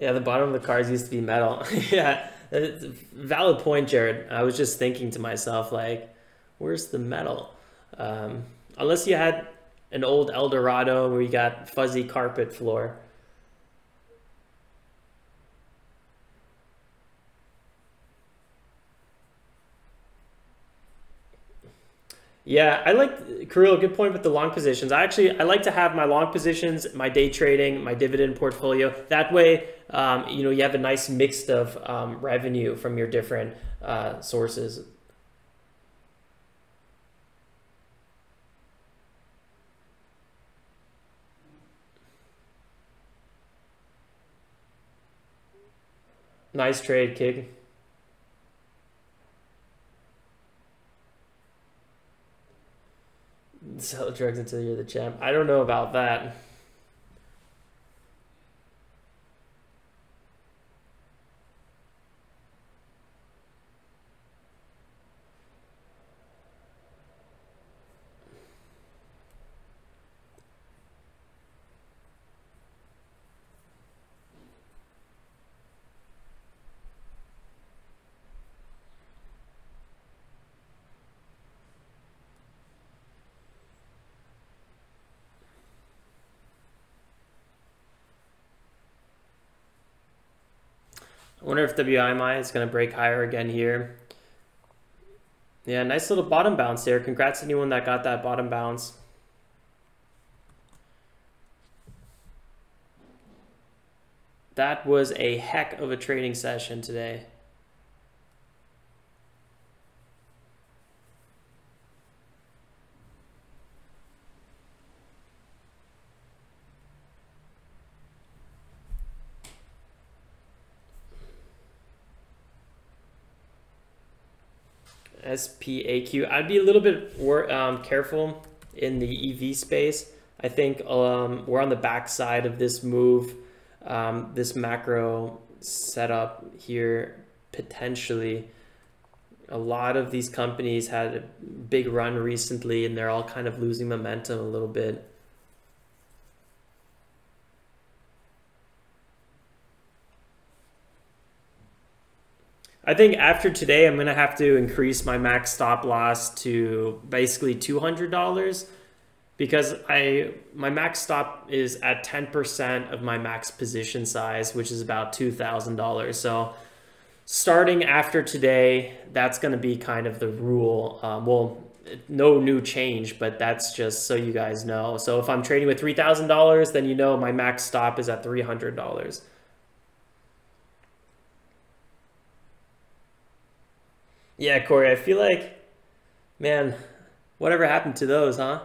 Speaker 1: Yeah, the bottom of the cars used to be metal. *laughs* yeah, a valid point, Jared. I was just thinking to myself, like, where's the metal? Um, unless you had an old Eldorado where you got fuzzy carpet floor. Yeah, I like Kirill. Good point with the long positions. I actually I like to have my long positions, my day trading, my dividend portfolio. That way, um, you know, you have a nice mix of um, revenue from your different uh, sources. Nice trade, Kig. Sell drugs until you're the champ. I don't know about that. I wonder if WIMI is going to break higher again here. Yeah, nice little bottom bounce there. Congrats to anyone that got that bottom bounce. That was a heck of a trading session today. SPAQ. I'd be a little bit um, careful in the EV space. I think um, we're on the backside of this move, um, this macro setup here potentially. A lot of these companies had a big run recently and they're all kind of losing momentum a little bit. I think after today, I'm going to have to increase my max stop loss to basically $200 because I my max stop is at 10% of my max position size, which is about $2,000. So starting after today, that's going to be kind of the rule. Um, well, no new change, but that's just so you guys know. So if I'm trading with $3,000, then you know my max stop is at $300. Yeah, Corey, I feel like, man, whatever happened to those, huh?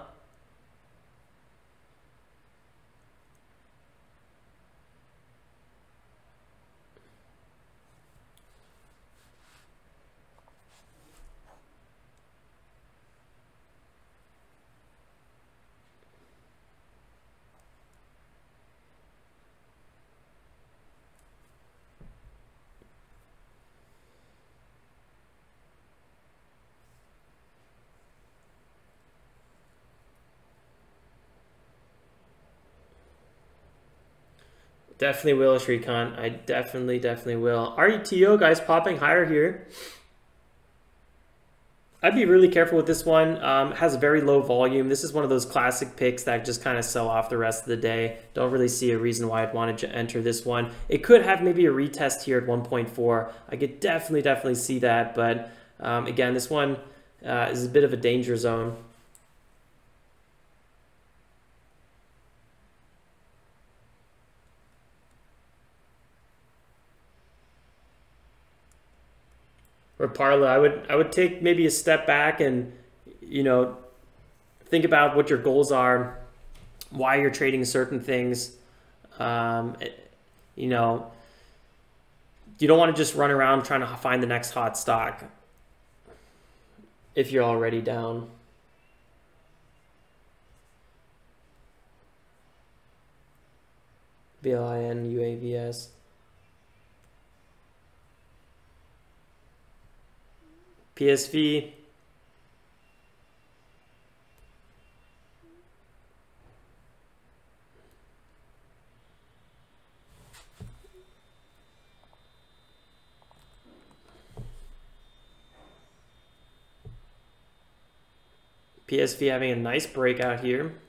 Speaker 1: Definitely will, Shrikant. I definitely, definitely will. RETO, guys, popping higher here. I'd be really careful with this one. Um, has a very low volume. This is one of those classic picks that just kind of sell off the rest of the day. Don't really see a reason why I'd want to enter this one. It could have maybe a retest here at 1.4. I could definitely, definitely see that. But um, again, this one uh, is a bit of a danger zone. Or Parla, I would I would take maybe a step back and you know think about what your goals are, why you're trading certain things. Um, you know, you don't want to just run around trying to find the next hot stock if you're already down. VLIN UAVS. PSV. PSV having a nice breakout here.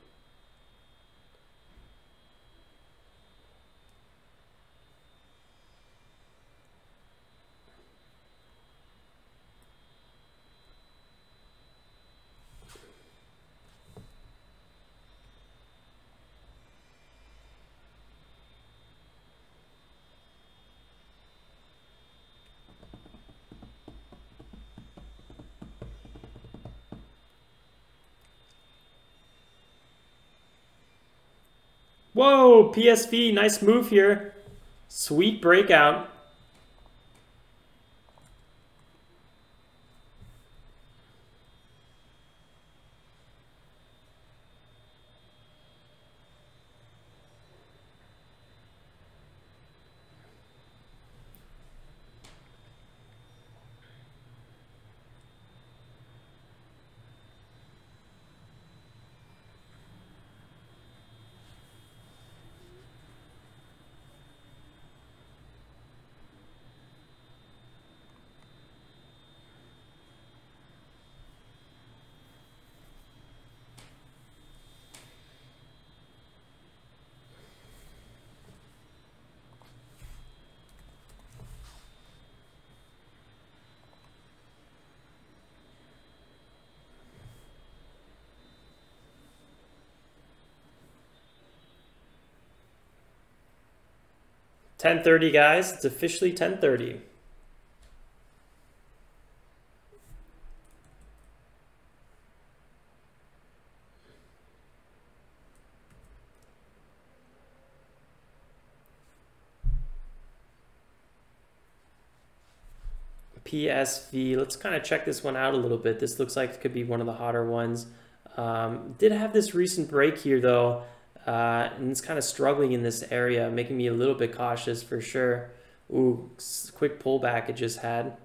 Speaker 1: PSV, nice move here. Sweet breakout. Ten thirty, guys. It's officially ten thirty. PSV. Let's kind of check this one out a little bit. This looks like it could be one of the hotter ones. Um, did have this recent break here though, uh, and it's kind of struggling in this area, making me a little bit cautious for sure. Ooh, quick pullback it just had.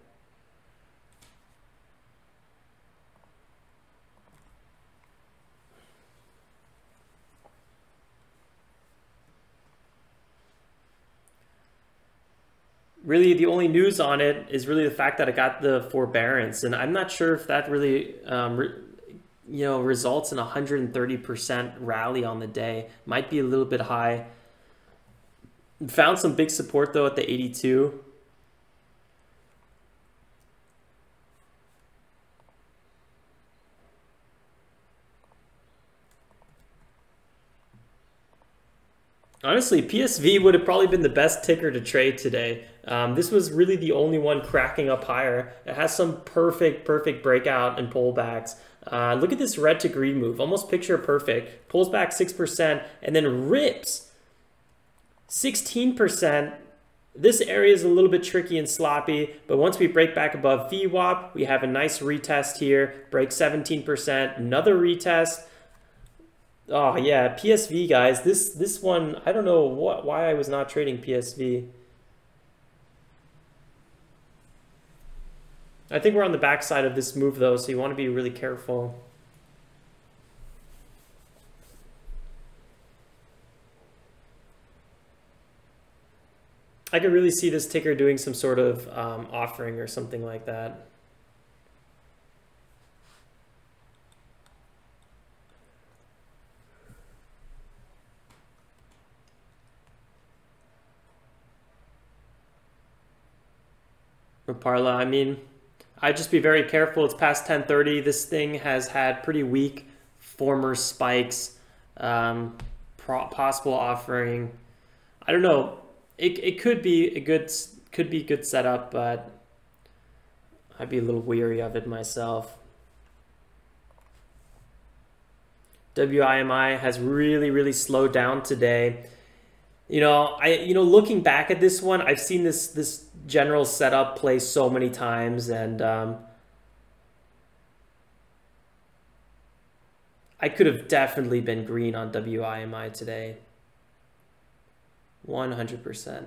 Speaker 1: really the only news on it is really the fact that I got the forbearance, and I'm not sure if that really, um, re you know, results in a 130% rally on the day. Might be a little bit high. Found some big support though at the 82. Honestly, PSV would have probably been the best ticker to trade today. Um, this was really the only one cracking up higher. It has some perfect, perfect breakout and pullbacks. Uh, look at this red to green move, almost picture perfect. Pulls back 6% and then rips 16%. This area is a little bit tricky and sloppy, but once we break back above VWAP, we have a nice retest here, break 17%, another retest. Oh yeah, PSV guys, this this one, I don't know what why I was not trading PSV. I think we're on the backside of this move though, so you want to be really careful. I could really see this ticker doing some sort of um, offering or something like that. Parla, I mean, I'd just be very careful. It's past 1030. This thing has had pretty weak former spikes, um, possible offering. I don't know. It, it could be a good could be good setup, but I'd be a little weary of it myself. WIMI has really, really slowed down today. You know, I you know looking back at this one, I've seen this this general setup play so many times, and um, I could have definitely been green on WIMI today. 100%.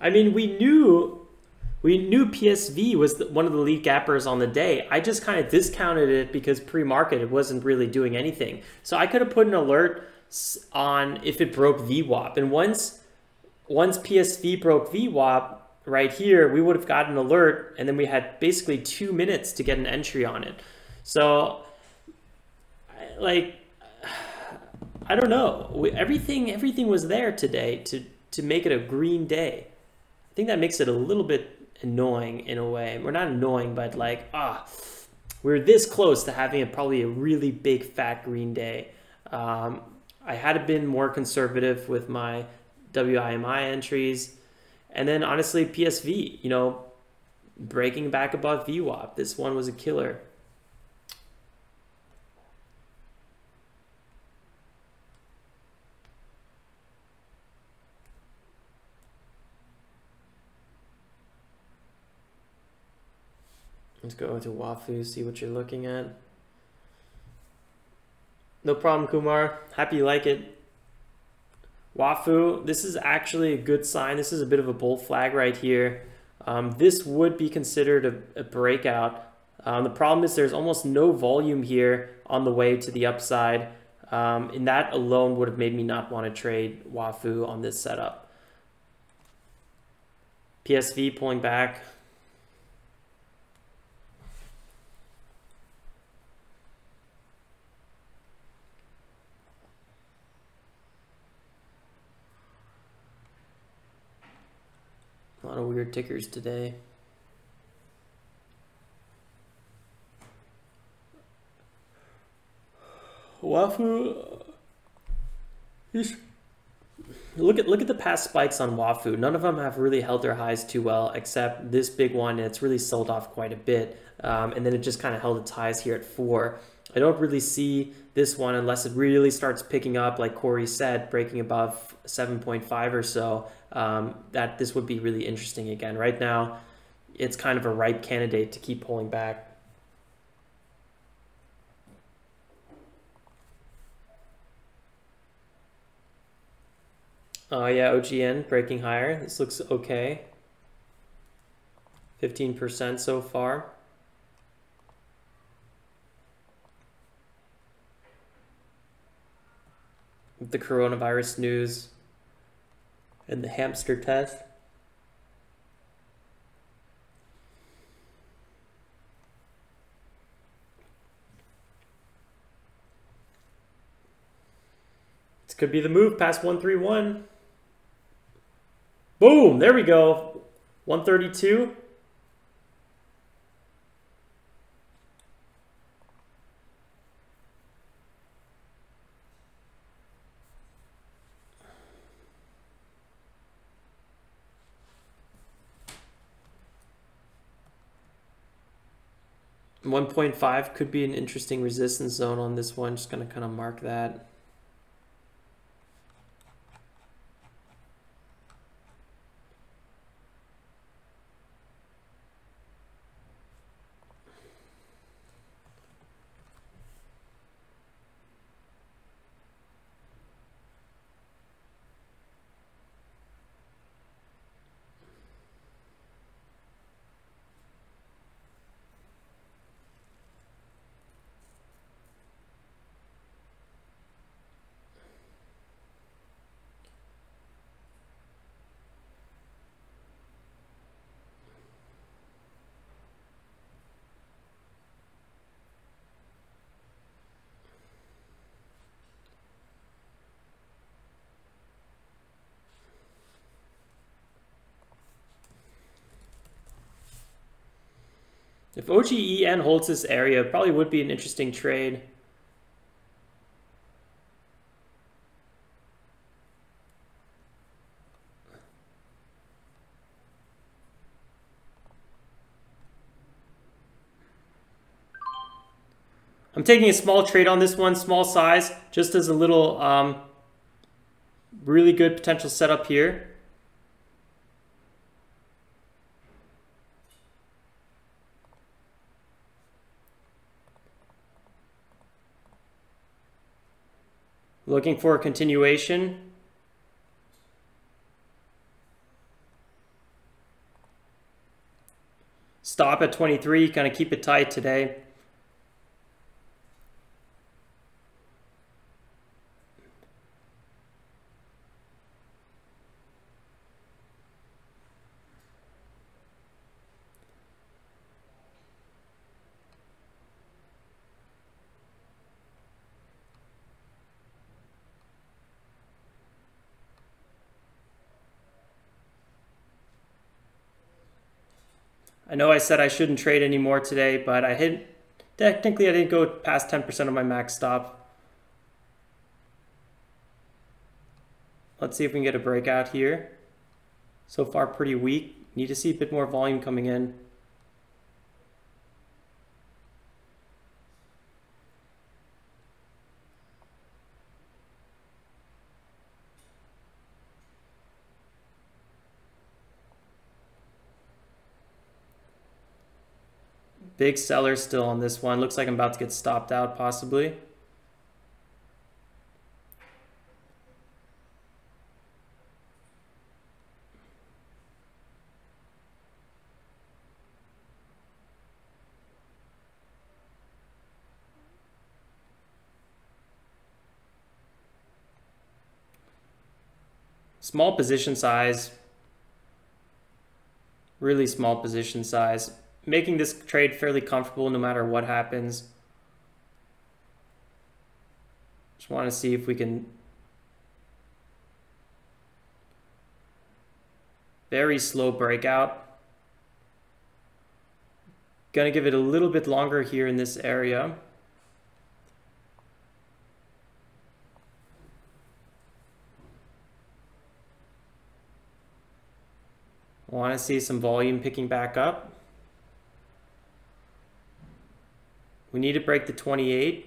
Speaker 1: I mean, we knew we knew PSV was the, one of the lead gappers on the day. I just kind of discounted it because pre-market it wasn't really doing anything. So I could have put an alert on if it broke VWAP. And once once PSV broke VWAP right here, we would have gotten an alert and then we had basically two minutes to get an entry on it. So like, I don't know. Everything everything was there today to to make it a green day think that makes it a little bit annoying in a way. We're not annoying, but like, ah, we're this close to having a, probably a really big fat green day. Um, I had been more conservative with my WIMI entries. And then honestly, PSV, you know, breaking back above VWAP. This one was a killer. Let's go into Wafu, see what you're looking at. No problem, Kumar. Happy you like it. Wafu, this is actually a good sign. This is a bit of a bull flag right here. Um, this would be considered a, a breakout. Um, the problem is there's almost no volume here on the way to the upside. Um, and that alone would have made me not want to trade Wafu on this setup. PSV pulling back. Lot of weird tickers today. Wafu, look at look at the past spikes on Wafu. None of them have really held their highs too well, except this big one. And it's really sold off quite a bit, um, and then it just kind of held its highs here at four. I don't really see this one unless it really starts picking up, like Corey said, breaking above 7.5 or so. Um, that this would be really interesting again. Right now, it's kind of a ripe candidate to keep pulling back. Oh uh, yeah, OGEN breaking higher. This looks okay. 15% so far. The coronavirus news and the hamster test. This could be the move past 131. Boom, there we go. 132. One point five could be an interesting resistance zone on this one. Just gonna kind of mark that. If OGEN holds this area, probably would be an interesting trade. I'm taking a small trade on this one, small size, just as a little um, really good potential setup here. Looking for a continuation. Stop at 23, kind of keep it tight today. I know I said I shouldn't trade anymore today, but I hit technically I didn't go past 10% of my max stop. Let's see if we can get a breakout here. So far pretty weak. Need to see a bit more volume coming in. Big seller still on this one. Looks like I'm about to get stopped out possibly. Small position size, really small position size making this trade fairly comfortable no matter what happens. Just want to see if we can very slow breakout. Gonna give it a little bit longer here in this area. Want to see some volume picking back up. We need to break the 28.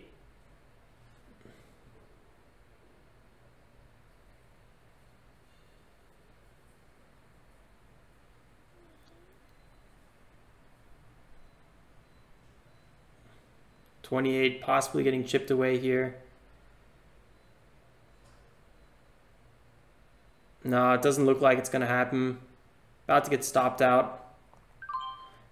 Speaker 1: Twenty-eight, possibly getting chipped away here. No, it doesn't look like it's going to happen. About to get stopped out.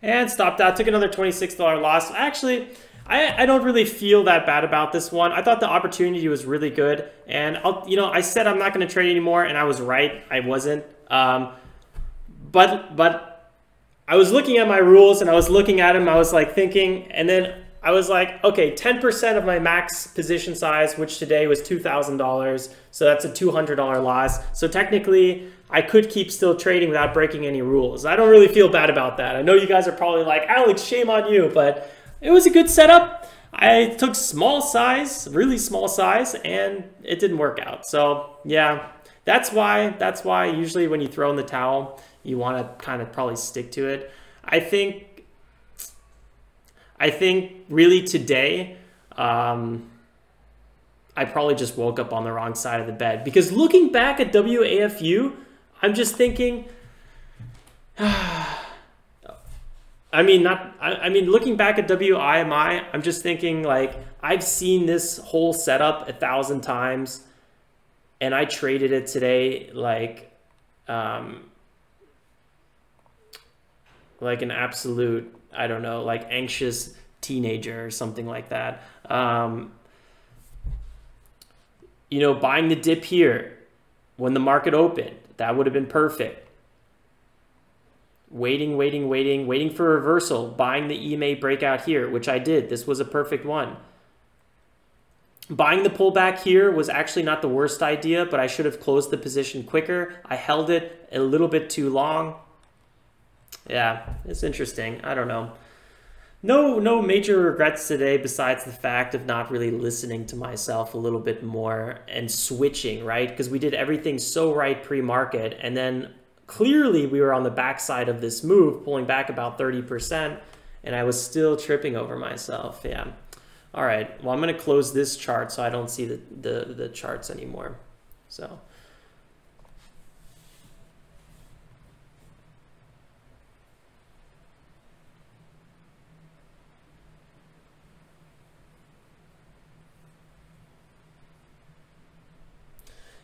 Speaker 1: And stopped out. Took another $26 loss. Actually, I, I don't really feel that bad about this one. I thought the opportunity was really good. And, I'll, you know, I said I'm not going to trade anymore, and I was right. I wasn't. Um, but, but I was looking at my rules, and I was looking at them. I was, like, thinking, and then I was like, okay, 10% of my max position size, which today was $2,000. So that's a $200 loss. So technically, I could keep still trading without breaking any rules. I don't really feel bad about that. I know you guys are probably like, Alex, shame on you, but it was a good setup. I took small size, really small size, and it didn't work out. So yeah, that's why, that's why usually when you throw in the towel, you want to kind of probably stick to it. I think, I think really today, um, I probably just woke up on the wrong side of the bed because looking back at WAFU, I'm just thinking. *sighs* I mean, not. I, I, mean, looking back at WIMI, I'm just thinking like I've seen this whole setup a thousand times, and I traded it today like, um, like an absolute I don't know, like anxious teenager or something like that. Um, you know, buying the dip here when the market opened, that would have been perfect. Waiting, waiting, waiting, waiting for reversal, buying the EMA breakout here, which I did. This was a perfect one. Buying the pullback here was actually not the worst idea, but I should have closed the position quicker. I held it a little bit too long. Yeah, it's interesting. I don't know. No, no major regrets today besides the fact of not really listening to myself a little bit more and switching, right? Because we did everything so right pre-market and then clearly we were on the backside of this move, pulling back about 30%, and I was still tripping over myself. Yeah. All right. Well, I'm going to close this chart so I don't see the, the, the charts anymore. So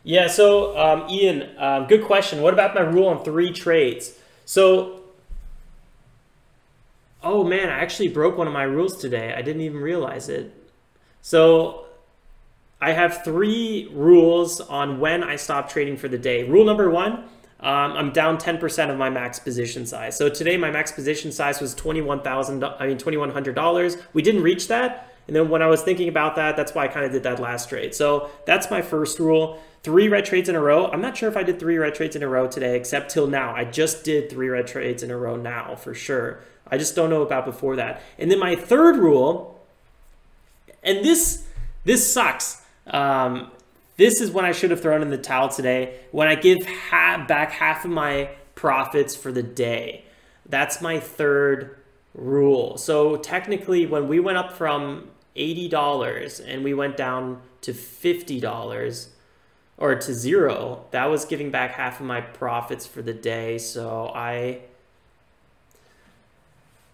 Speaker 1: Yeah, so um, Ian, um, good question. What about my rule on three trades? So, oh man, I actually broke one of my rules today. I didn't even realize it. So, I have three rules on when I stop trading for the day. Rule number one, um, I'm down 10% of my max position size. So today my max position size was 21,000, I mean $2,100. We didn't reach that. And then when I was thinking about that, that's why I kind of did that last trade. So that's my first rule. Three red trades in a row. I'm not sure if I did three red trades in a row today, except till now. I just did three red trades in a row now for sure. I just don't know about before that. And then my third rule, and this this sucks. Um, this is when I should have thrown in the towel today. When I give half, back half of my profits for the day. That's my third rule. So technically, when we went up from $80 and we went down to $50 or to zero, that was giving back half of my profits for the day. So I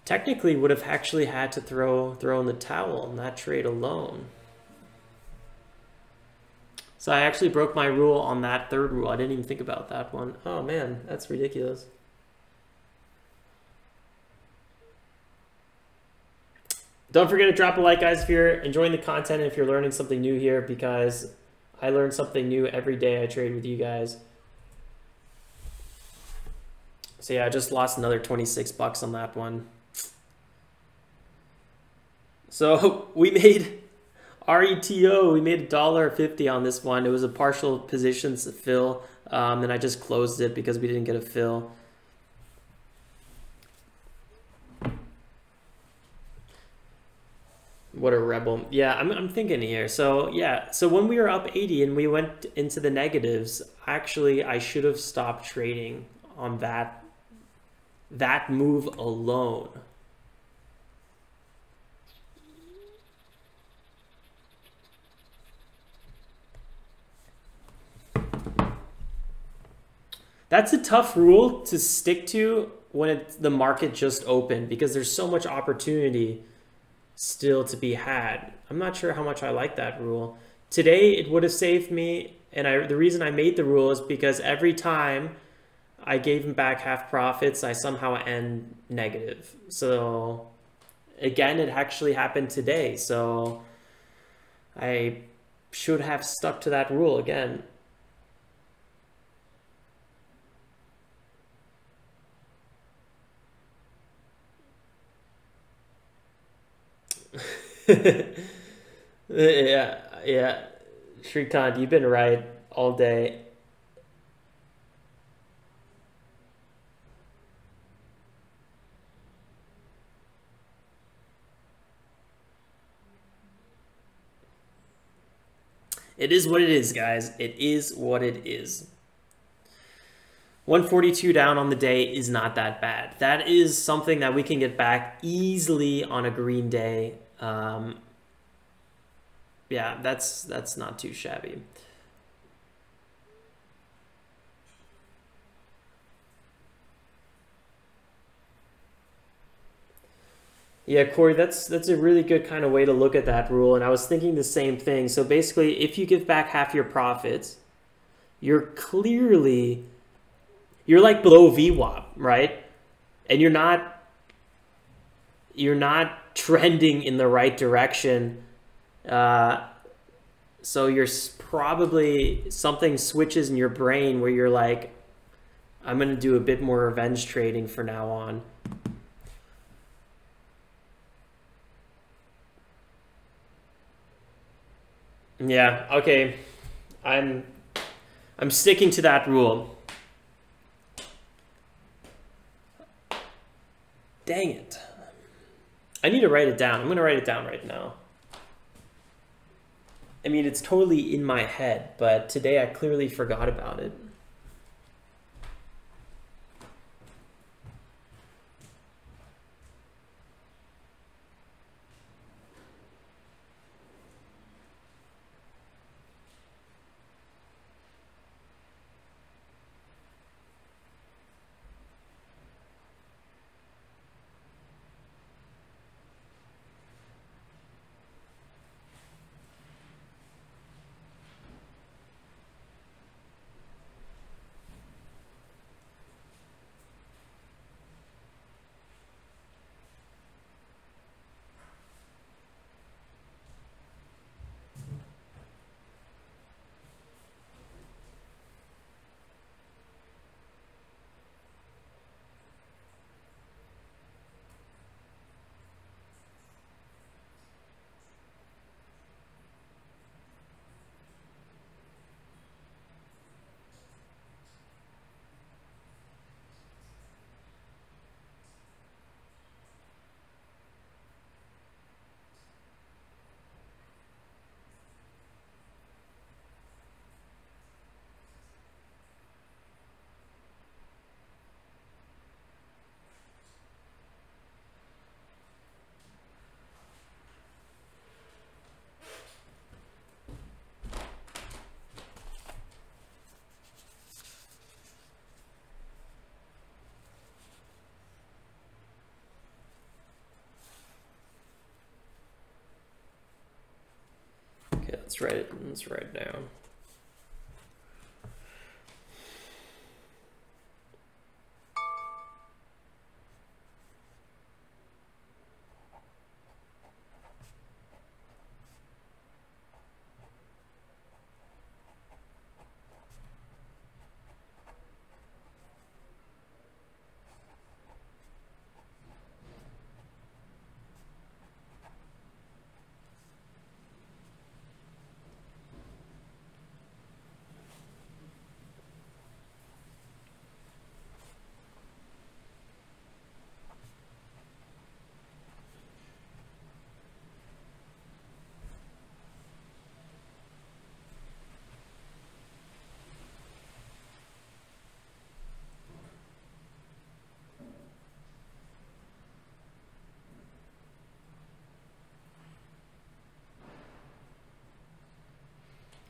Speaker 1: technically would have actually had to throw throw in the towel on that trade alone. So I actually broke my rule on that third rule. I didn't even think about that one. Oh man, that's ridiculous. Don't forget to drop a like, guys, if you're enjoying the content and if you're learning something new here, because I learn something new every day I trade with you guys. So yeah, I just lost another 26 bucks on that one. So *laughs* we made RETO, we made a dollar fifty on this one. It was a partial positions fill, um, and I just closed it because we didn't get a fill. What a rebel. Yeah, I'm, I'm thinking here. So, yeah, so when we were up 80 and we went into the negatives, actually, I should have stopped trading on that that move alone. That's a tough rule to stick to when it, the market just opened because there's so much opportunity still to be had. I'm not sure how much I like that rule. Today, it would have saved me, and I, the reason I made the rule is because every time I gave him back half profits, I somehow end negative. So, again, it actually happened today. So, I should have stuck to that rule again. *laughs* yeah, yeah. Shrikant, you've been right all day. It is what it is, guys. It is what it is. 142 down on the day is not that bad. That is something that we can get back easily on a green day. Um, yeah, that's that's not too shabby. Yeah, Corey, that's that's a really good kind of way to look at that rule. And I was thinking the same thing. So basically, if you give back half your profits, you're clearly you're like below VWAP, right? And you're not you're not trending in the right direction. Uh, so you're probably something switches in your brain where you're like, I'm gonna do a bit more revenge trading for now on. Yeah, okay. I'm I'm sticking to that rule. Dang it. I need to write it down. I'm going to write it down right now. I mean, it's totally in my head, but today I clearly forgot about it. Let's write it. Let's write it down.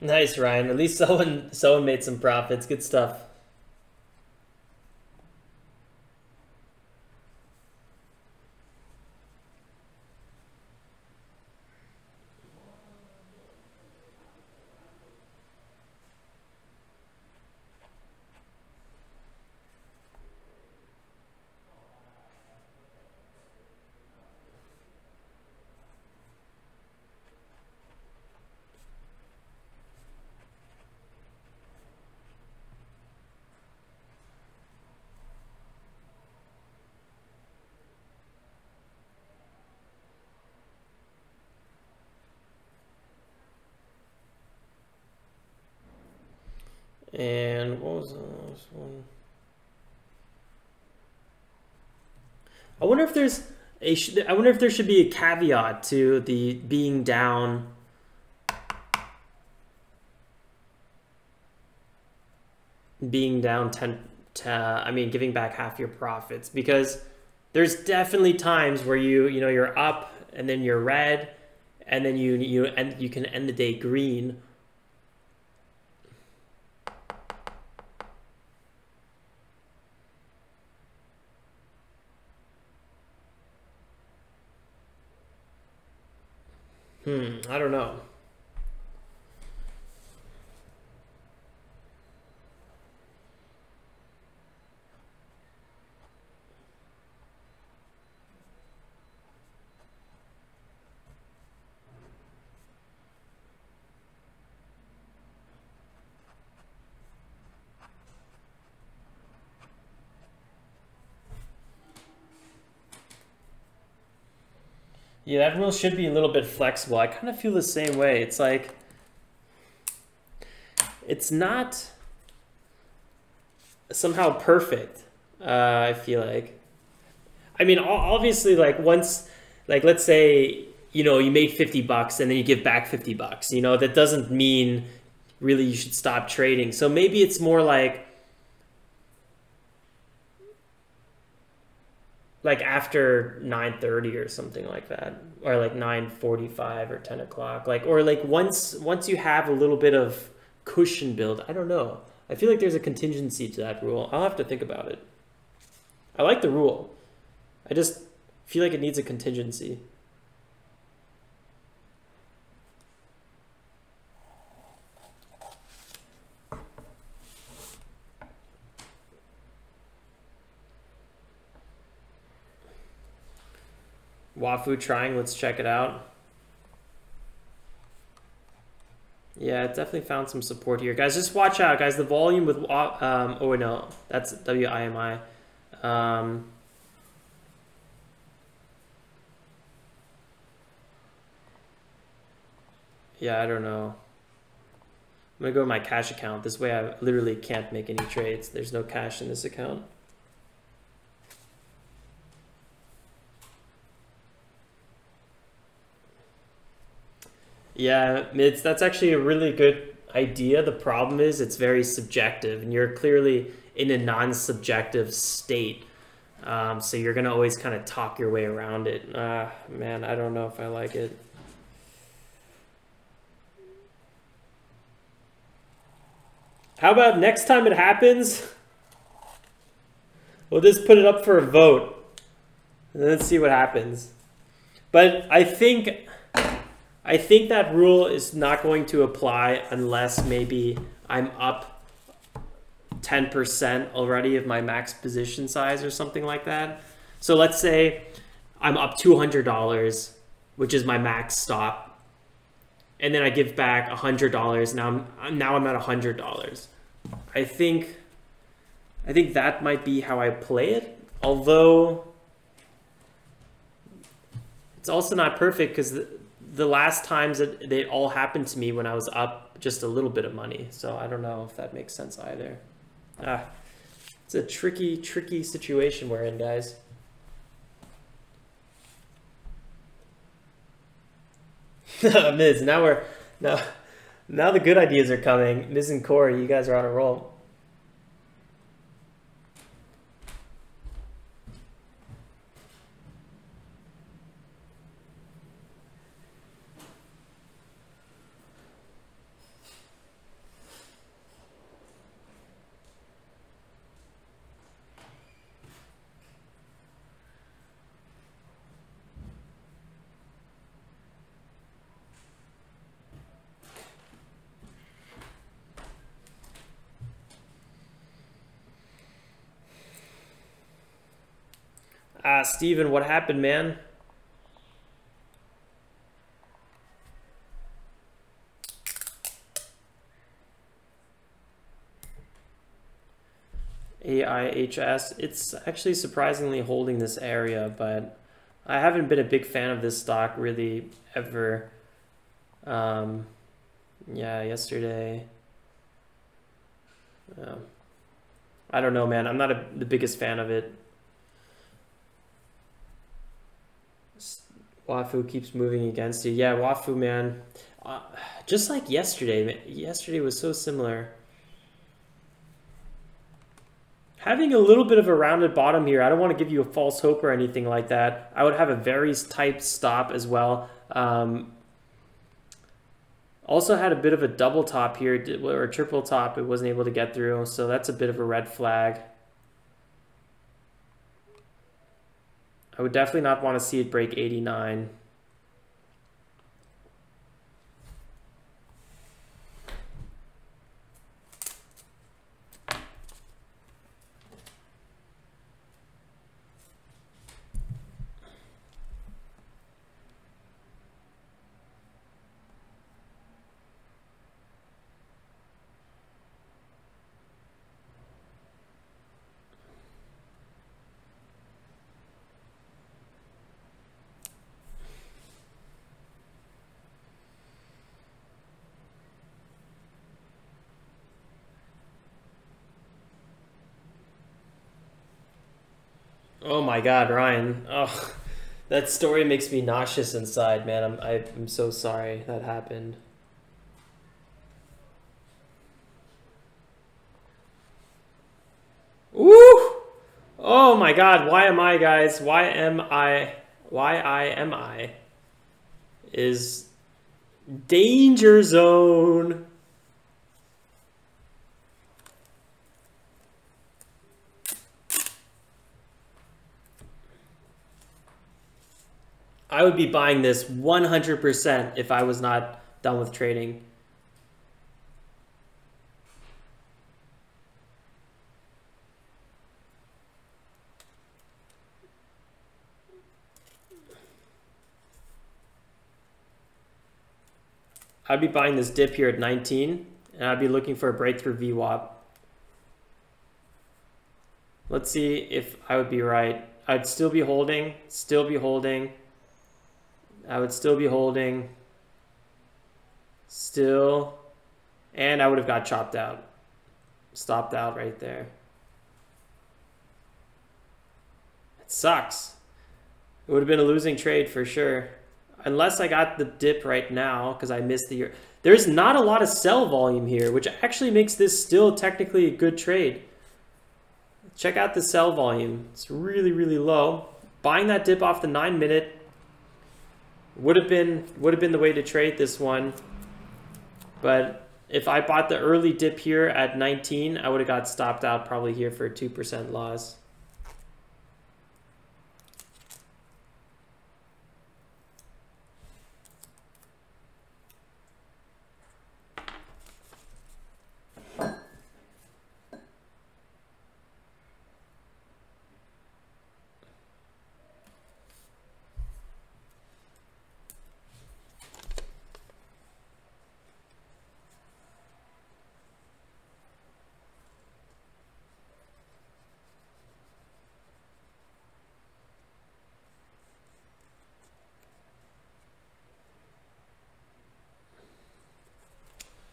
Speaker 1: Nice, Ryan. At least *laughs* someone someone made some profits. Good stuff. And what was one? I wonder if there's a. I wonder if there should be a caveat to the being down. Being down ten. To, uh, I mean, giving back half your profits because there's definitely times where you you know you're up and then you're red, and then you you and you can end the day green Hmm, I don't know. Yeah, that rule should be a little bit flexible. I kind of feel the same way. It's like, it's not somehow perfect, uh, I feel like. I mean, obviously, like, once, like, let's say, you know, you made 50 bucks and then you give back 50 bucks, you know, that doesn't mean really you should stop trading. So maybe it's more like, like after 9.30 or something like that or like 9.45 or 10 o'clock like or like once once you have a little bit of cushion build i don't know. I feel like there's a contingency to that rule. I'll have to think about it. I like the rule. I just feel like it needs a contingency Wafu trying, let's check it out. Yeah, definitely found some support here. Guys, just watch out, guys. The volume with, um, oh no, that's WIMI. Um, yeah, I don't know. I'm gonna go to my cash account. This way I literally can't make any trades. There's no cash in this account. Yeah, it's that's actually a really good idea. The problem is it's very subjective, and you're clearly in a non-subjective state. Um, so you're gonna always kind of talk your way around it. Uh, man, I don't know if I like it. How about next time it happens, we'll just put it up for a vote. And let's see what happens. But I think I think that rule is not going to apply unless maybe I'm up 10% already of my max position size or something like that. So let's say I'm up $200, which is my max stop. And then I give back $100. Now I'm now I'm at $100. I think I think that might be how I play it. Although it's also not perfect because the last times that they all happened to me when I was up just a little bit of money. So I don't know if that makes sense either. Ah, it's a tricky, tricky situation we're in, guys. *laughs* Miz, now we're now now the good ideas are coming. Miz and Corey, you guys are on a roll. Ah, Steven, what happened, man? AIHS. It's actually surprisingly holding this area, but I haven't been a big fan of this stock really ever. Um, yeah, yesterday. Yeah. I don't know, man. I'm not a, the biggest fan of it. Wafu keeps moving against you. Yeah, Wafu, man. Uh, just like yesterday. Yesterday was so similar. Having a little bit of a rounded bottom here, I don't want to give you a false hope or anything like that. I would have a very tight stop as well. Um, also had a bit of a double top here, or triple top, it wasn't able to get through, so that's a bit of a red flag. I would definitely not want to see it break 89. Oh my God, Ryan. Oh, that story makes me nauseous inside, man. I'm I'm so sorry that happened. Woo! Oh my God, why am I, guys? Why am I? Why I am I? Is danger zone. I would be buying this 100% if I was not done with trading. I'd be buying this dip here at 19 and I'd be looking for a breakthrough VWAP. Let's see if I would be right. I'd still be holding, still be holding. I would still be holding. Still. And I would have got chopped out. Stopped out right there. It sucks. It would have been a losing trade for sure. Unless I got the dip right now because I missed the year. There's not a lot of sell volume here, which actually makes this still technically a good trade. Check out the sell volume. It's really, really low. Buying that dip off the 9 minute would have been would have been the way to trade this one. But if I bought the early dip here at 19, I would have got stopped out probably here for a 2% loss.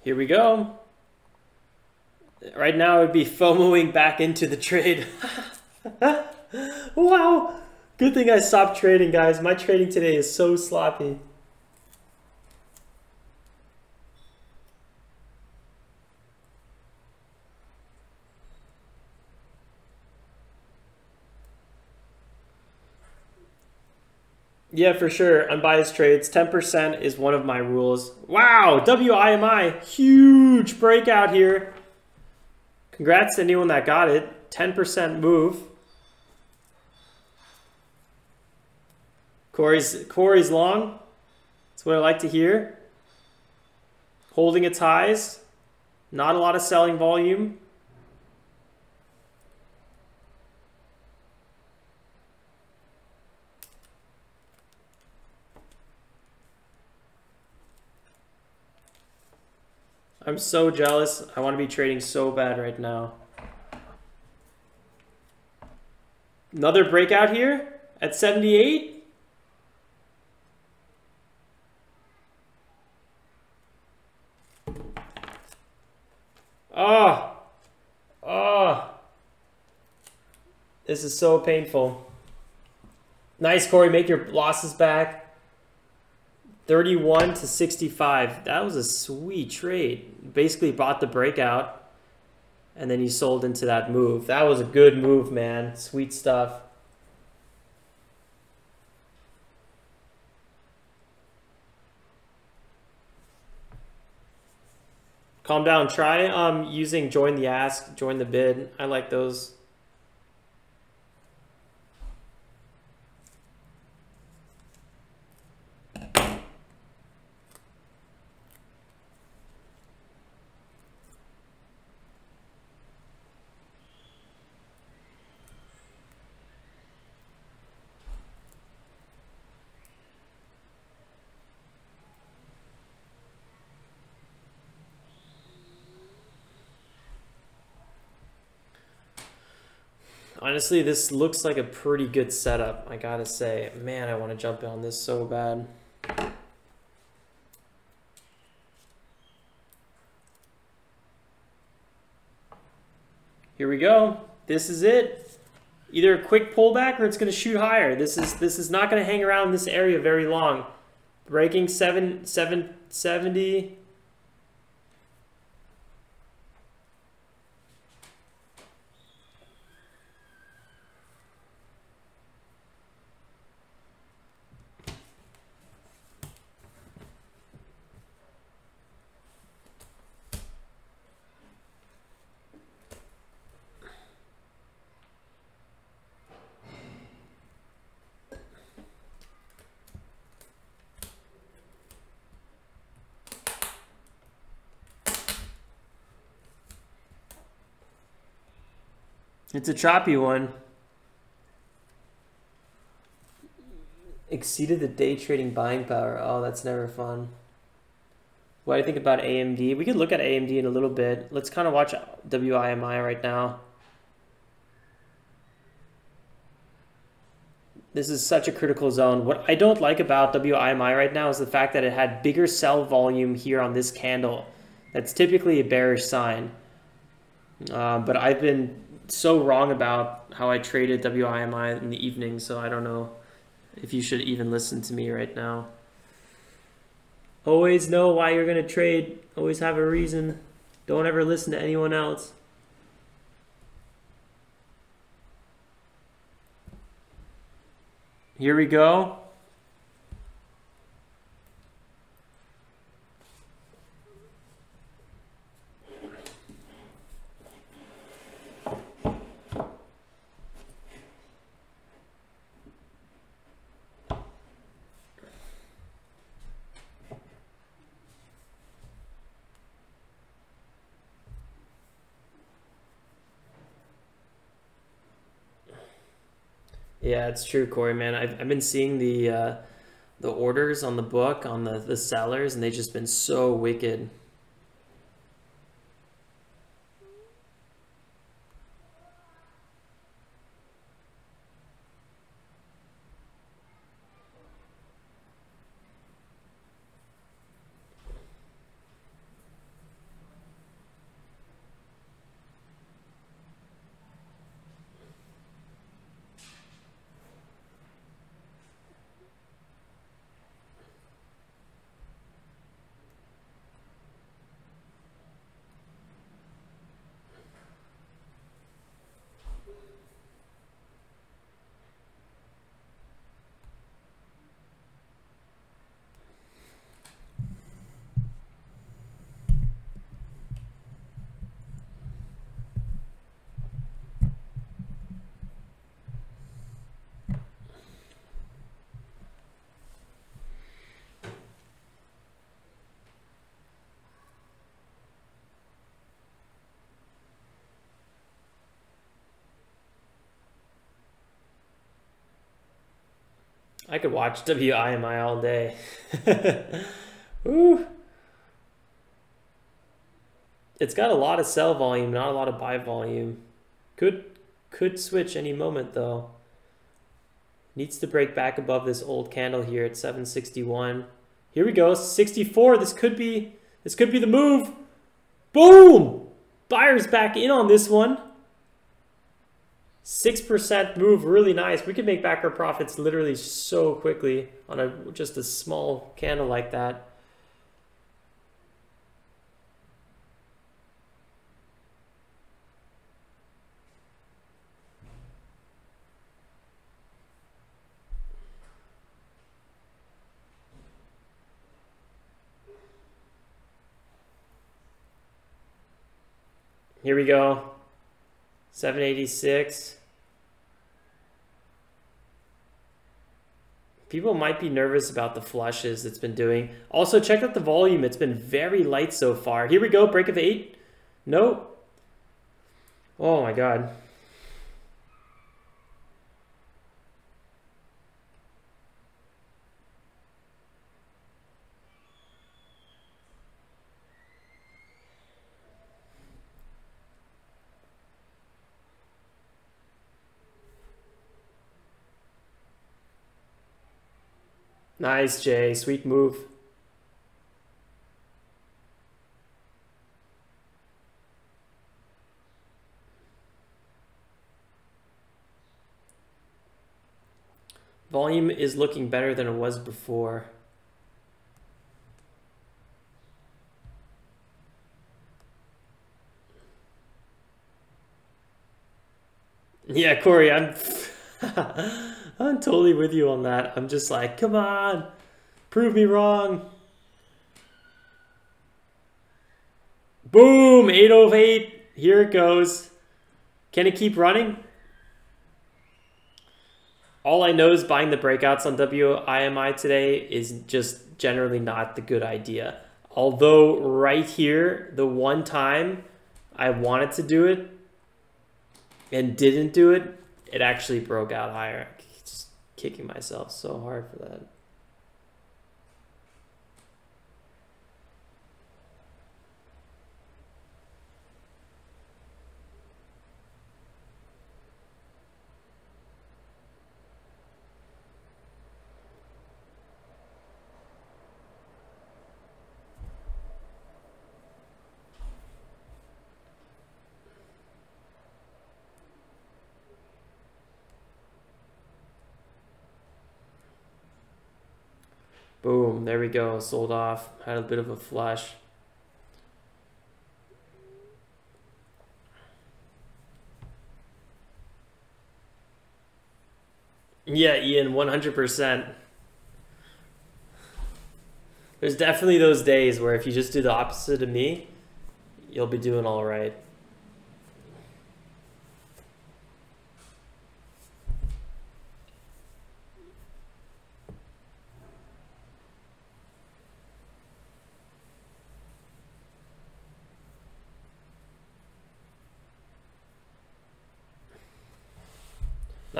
Speaker 1: Here we go. Right now, I would be FOMOing back into the trade. *laughs* wow. Good thing I stopped trading, guys. My trading today is so sloppy. Yeah, for sure. Unbiased trades. 10% is one of my rules. Wow, WIMI, huge breakout here. Congrats to anyone that got it. 10% move. Corey's, Corey's long. That's what I like to hear. Holding its highs. Not a lot of selling volume. I'm so jealous. I want to be trading so bad right now. Another breakout here at 78. Ah. Oh. Oh. This is so painful. Nice, Corey. Make your losses back. 31 to 65. That was a sweet trade. Basically bought the breakout and then you sold into that move. That was a good move, man. Sweet stuff. Calm down. Try um using join the ask, join the bid. I like those. Honestly, this looks like a pretty good setup, I gotta say. Man, I want to jump on this so bad. Here we go. This is it. Either a quick pullback or it's going to shoot higher. This is this is not going to hang around this area very long. Breaking 7 770 a choppy one. Exceeded the day trading buying power. Oh, that's never fun. What do you think about AMD? We could look at AMD in a little bit. Let's kind of watch WIMI right now. This is such a critical zone. What I don't like about WIMI right now is the fact that it had bigger sell volume here on this candle. That's typically a bearish sign. Uh, but I've been so wrong about how I traded WIMI in the evening, so I don't know if you should even listen to me right now. Always know why you're going to trade. Always have a reason. Don't ever listen to anyone else. Here we go. Yeah, it's true, Corey. Man, I've I've been seeing the uh, the orders on the book on the the sellers, and they've just been so wicked. I could watch WIMI all day. *laughs* Ooh. It's got a lot of sell volume, not a lot of buy volume. Could could switch any moment though. Needs to break back above this old candle here at 761. Here we go, 64. This could be this could be the move. Boom! Buyers back in on this one. 6% move, really nice. We could make back our profits literally so quickly on a just a small candle like that. Here we go. 786. People might be nervous about the flushes it's been doing. Also, check out the volume. It's been very light so far. Here we go. Break of eight. Nope. Oh my god. Nice, Jay. Sweet move. Volume is looking better than it was before. Yeah, Corey, I'm *laughs* *laughs* I'm totally with you on that. I'm just like, come on, prove me wrong. Boom, 808. Here it goes. Can it keep running? All I know is buying the breakouts on WIMI today is just generally not the good idea. Although right here, the one time I wanted to do it and didn't do it, it actually broke out higher. Kicking myself so hard for that. Boom, there we go, sold off. Had a bit of a flush. Yeah, Ian, 100%. There's definitely those days where if you just do the opposite of me, you'll be doing all right.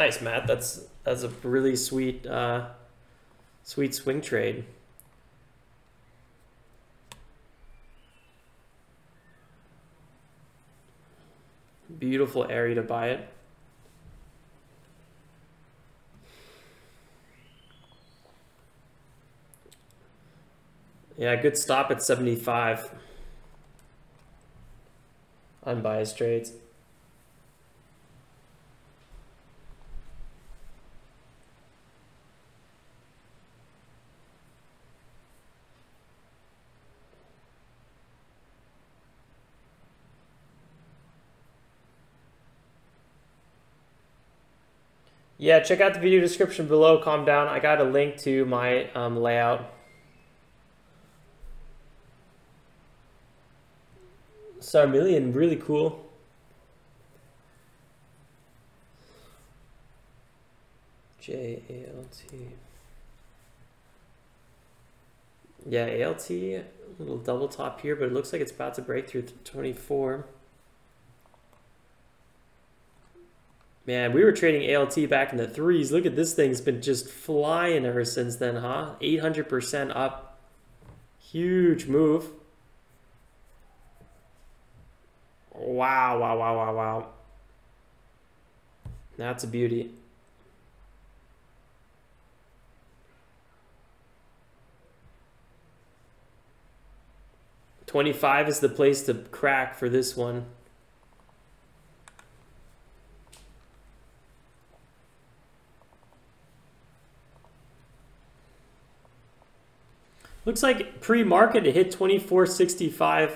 Speaker 1: Nice, Matt. That's that's a really sweet uh, sweet swing trade. Beautiful area to buy it. Yeah, good stop at 75. Unbiased trades. Yeah, check out the video description below. Calm down. I got a link to my um, layout. Sarmillion, really cool. J A L T. Yeah, ALT, a little double top here, but it looks like it's about to break through 24. Man, we were trading ALT back in the threes. Look at this thing's been just flying ever since then, huh? 800% up. Huge move. Wow, wow, wow, wow, wow. That's a beauty. Twenty-five is the place to crack for this one. Looks like pre-market it hit 24.65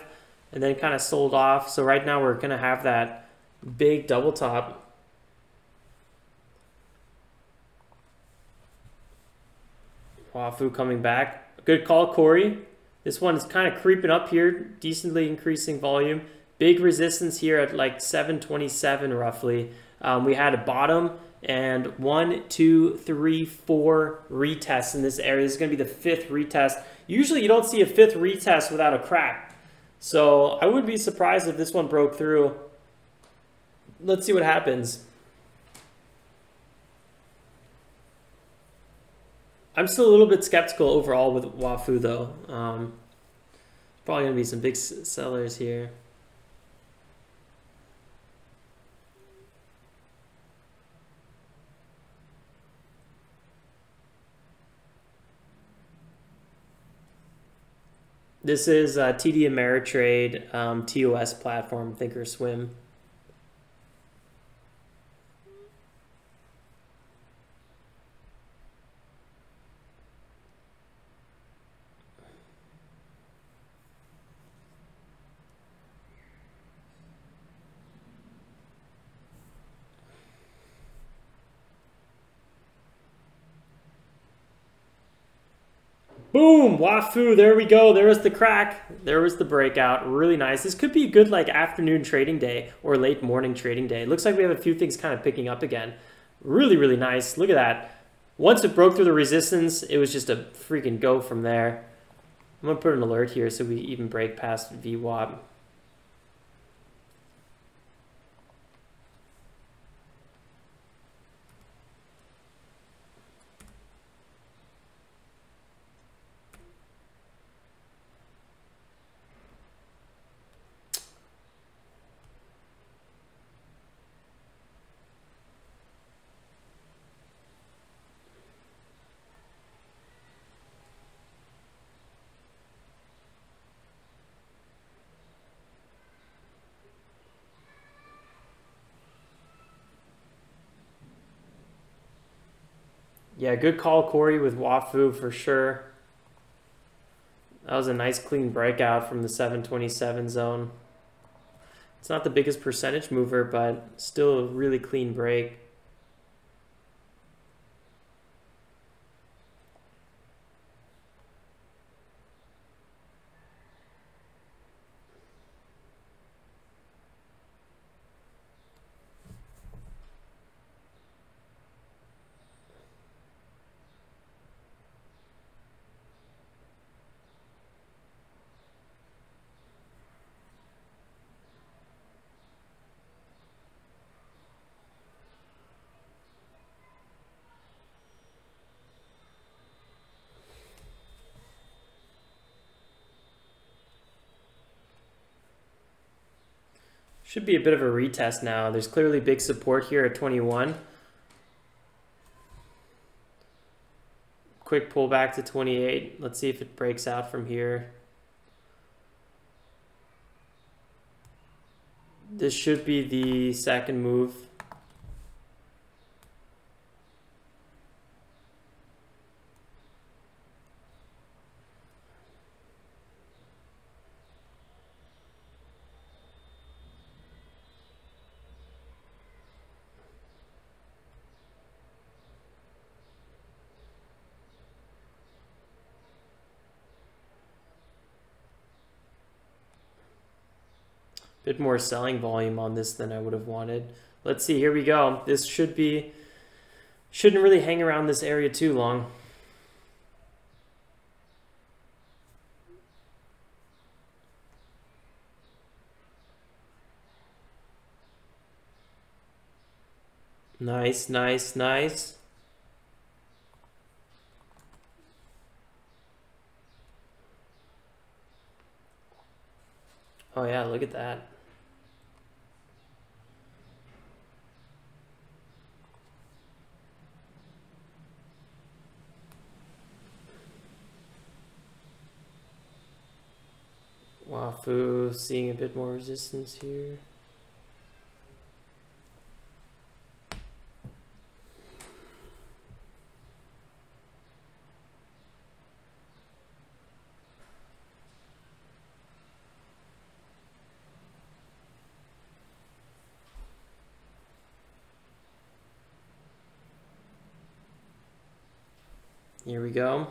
Speaker 1: and then kind of sold off. So right now we're going to have that big double top. Wafu coming back. Good call, Corey. This one is kind of creeping up here, decently increasing volume. Big resistance here at like 727 roughly. Um, we had a bottom and one, two, three, four retests in this area. This is going to be the fifth retest. Usually you don't see a fifth retest without a crack. So I would be surprised if this one broke through. Let's see what happens. I'm still a little bit skeptical overall with Wafu though. Um, probably going to be some big sellers here. This is uh, TD Ameritrade um, TOS platform, Thinkorswim. Boom! Wafu, there we go. There was the crack. There was the breakout. Really nice. This could be a good like afternoon trading day or late morning trading day. It looks like we have a few things kind of picking up again. Really, really nice. Look at that. Once it broke through the resistance, it was just a freaking go from there. I'm to put an alert here so we even break past VWAP. Yeah, good call, Corey, with Wafu for sure. That was a nice clean breakout from the 727 zone. It's not the biggest percentage mover, but still a really clean break. Should be a bit of a retest now. There's clearly big support here at 21. Quick pullback to 28. Let's see if it breaks out from here. This should be the second move. Bit more selling volume on this than I would have wanted. Let's see, here we go. This should be, shouldn't really hang around this area too long. Nice, nice, nice. Oh yeah, look at that. Wafu seeing a bit more resistance here. Here we go.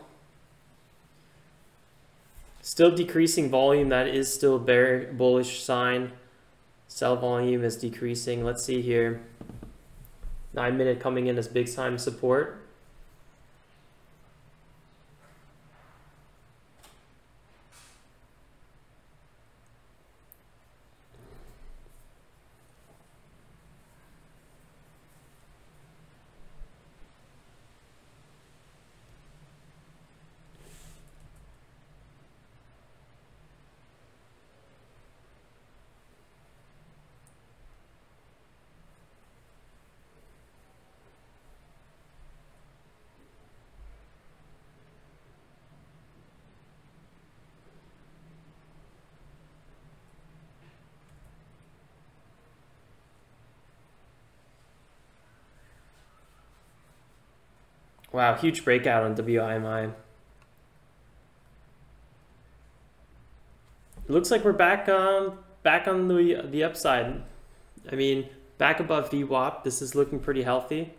Speaker 1: Still decreasing volume. That is still bear bullish sign. Sell volume is decreasing. Let's see here. Nine minute coming in as big time support. Wow, huge breakout on WIMI. It looks like we're back um back on the the upside. I mean, back above VWAP. This is looking pretty healthy.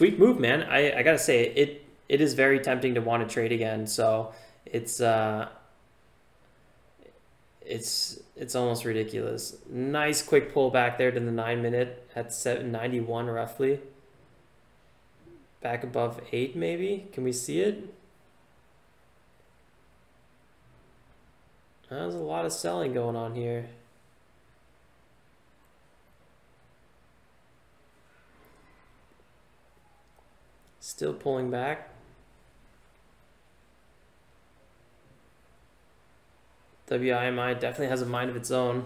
Speaker 1: Sweet move, man. I, I gotta say it it is very tempting to want to trade again. So it's uh it's it's almost ridiculous. Nice quick pull back there to the nine minute at 791 roughly. Back above eight maybe. Can we see it? There's a lot of selling going on here. Still pulling back. WIMI definitely has a mind of its own.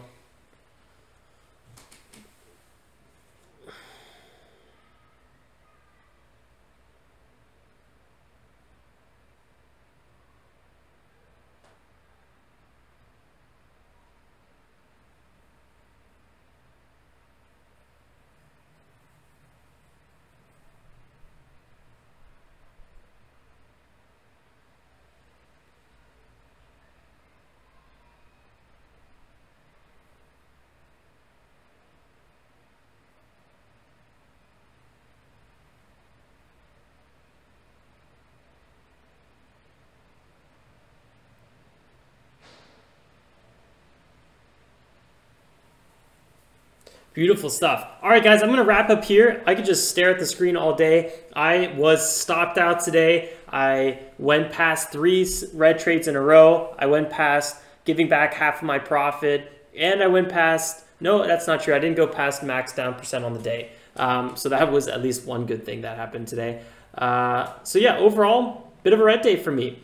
Speaker 1: Beautiful stuff. All right, guys, I'm going to wrap up here. I could just stare at the screen all day. I was stopped out today. I went past three red trades in a row. I went past giving back half of my profit. And I went past, no, that's not true. I didn't go past max down percent on the day. Um, so that was at least one good thing that happened today. Uh, so yeah, overall, bit of a red day for me.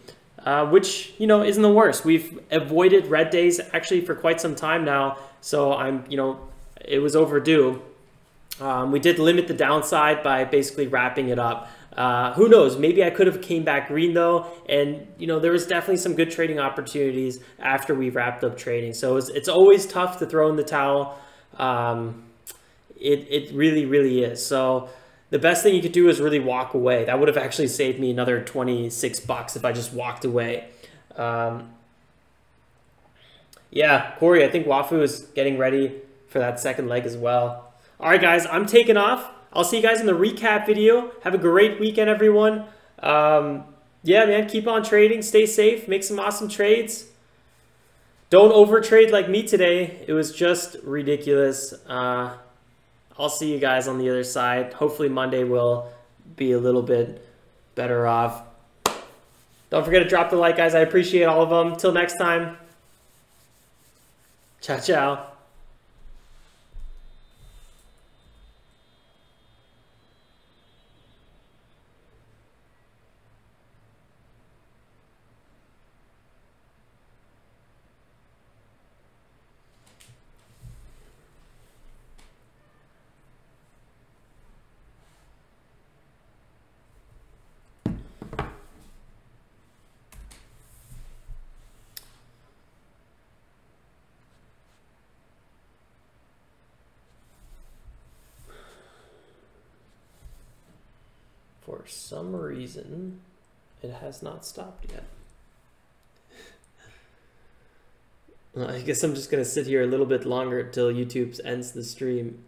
Speaker 1: Uh, which you know isn't the worst. We've avoided red days actually for quite some time now, so I'm you know it was overdue. Um, we did limit the downside by basically wrapping it up. Uh, who knows? Maybe I could have came back green though, and you know there was definitely some good trading opportunities after we wrapped up trading. So it's, it's always tough to throw in the towel. Um, it it really really is. So the best thing you could do is really walk away. That would have actually saved me another twenty six bucks if I just walked away. Um, yeah, Corey, I think Wafu is getting ready for that second leg as well. All right, guys, I'm taking off. I'll see you guys in the recap video. Have a great weekend, everyone. Um, yeah, man, keep on trading. Stay safe. Make some awesome trades. Don't overtrade like me today. It was just ridiculous. Uh, I'll see you guys on the other side. Hopefully Monday will be a little bit better off. Don't forget to drop the like, guys. I appreciate all of them. Till next time. Ciao, ciao. For some reason, it has not stopped yet. *laughs* I guess I'm just going to sit here a little bit longer until YouTube ends the stream.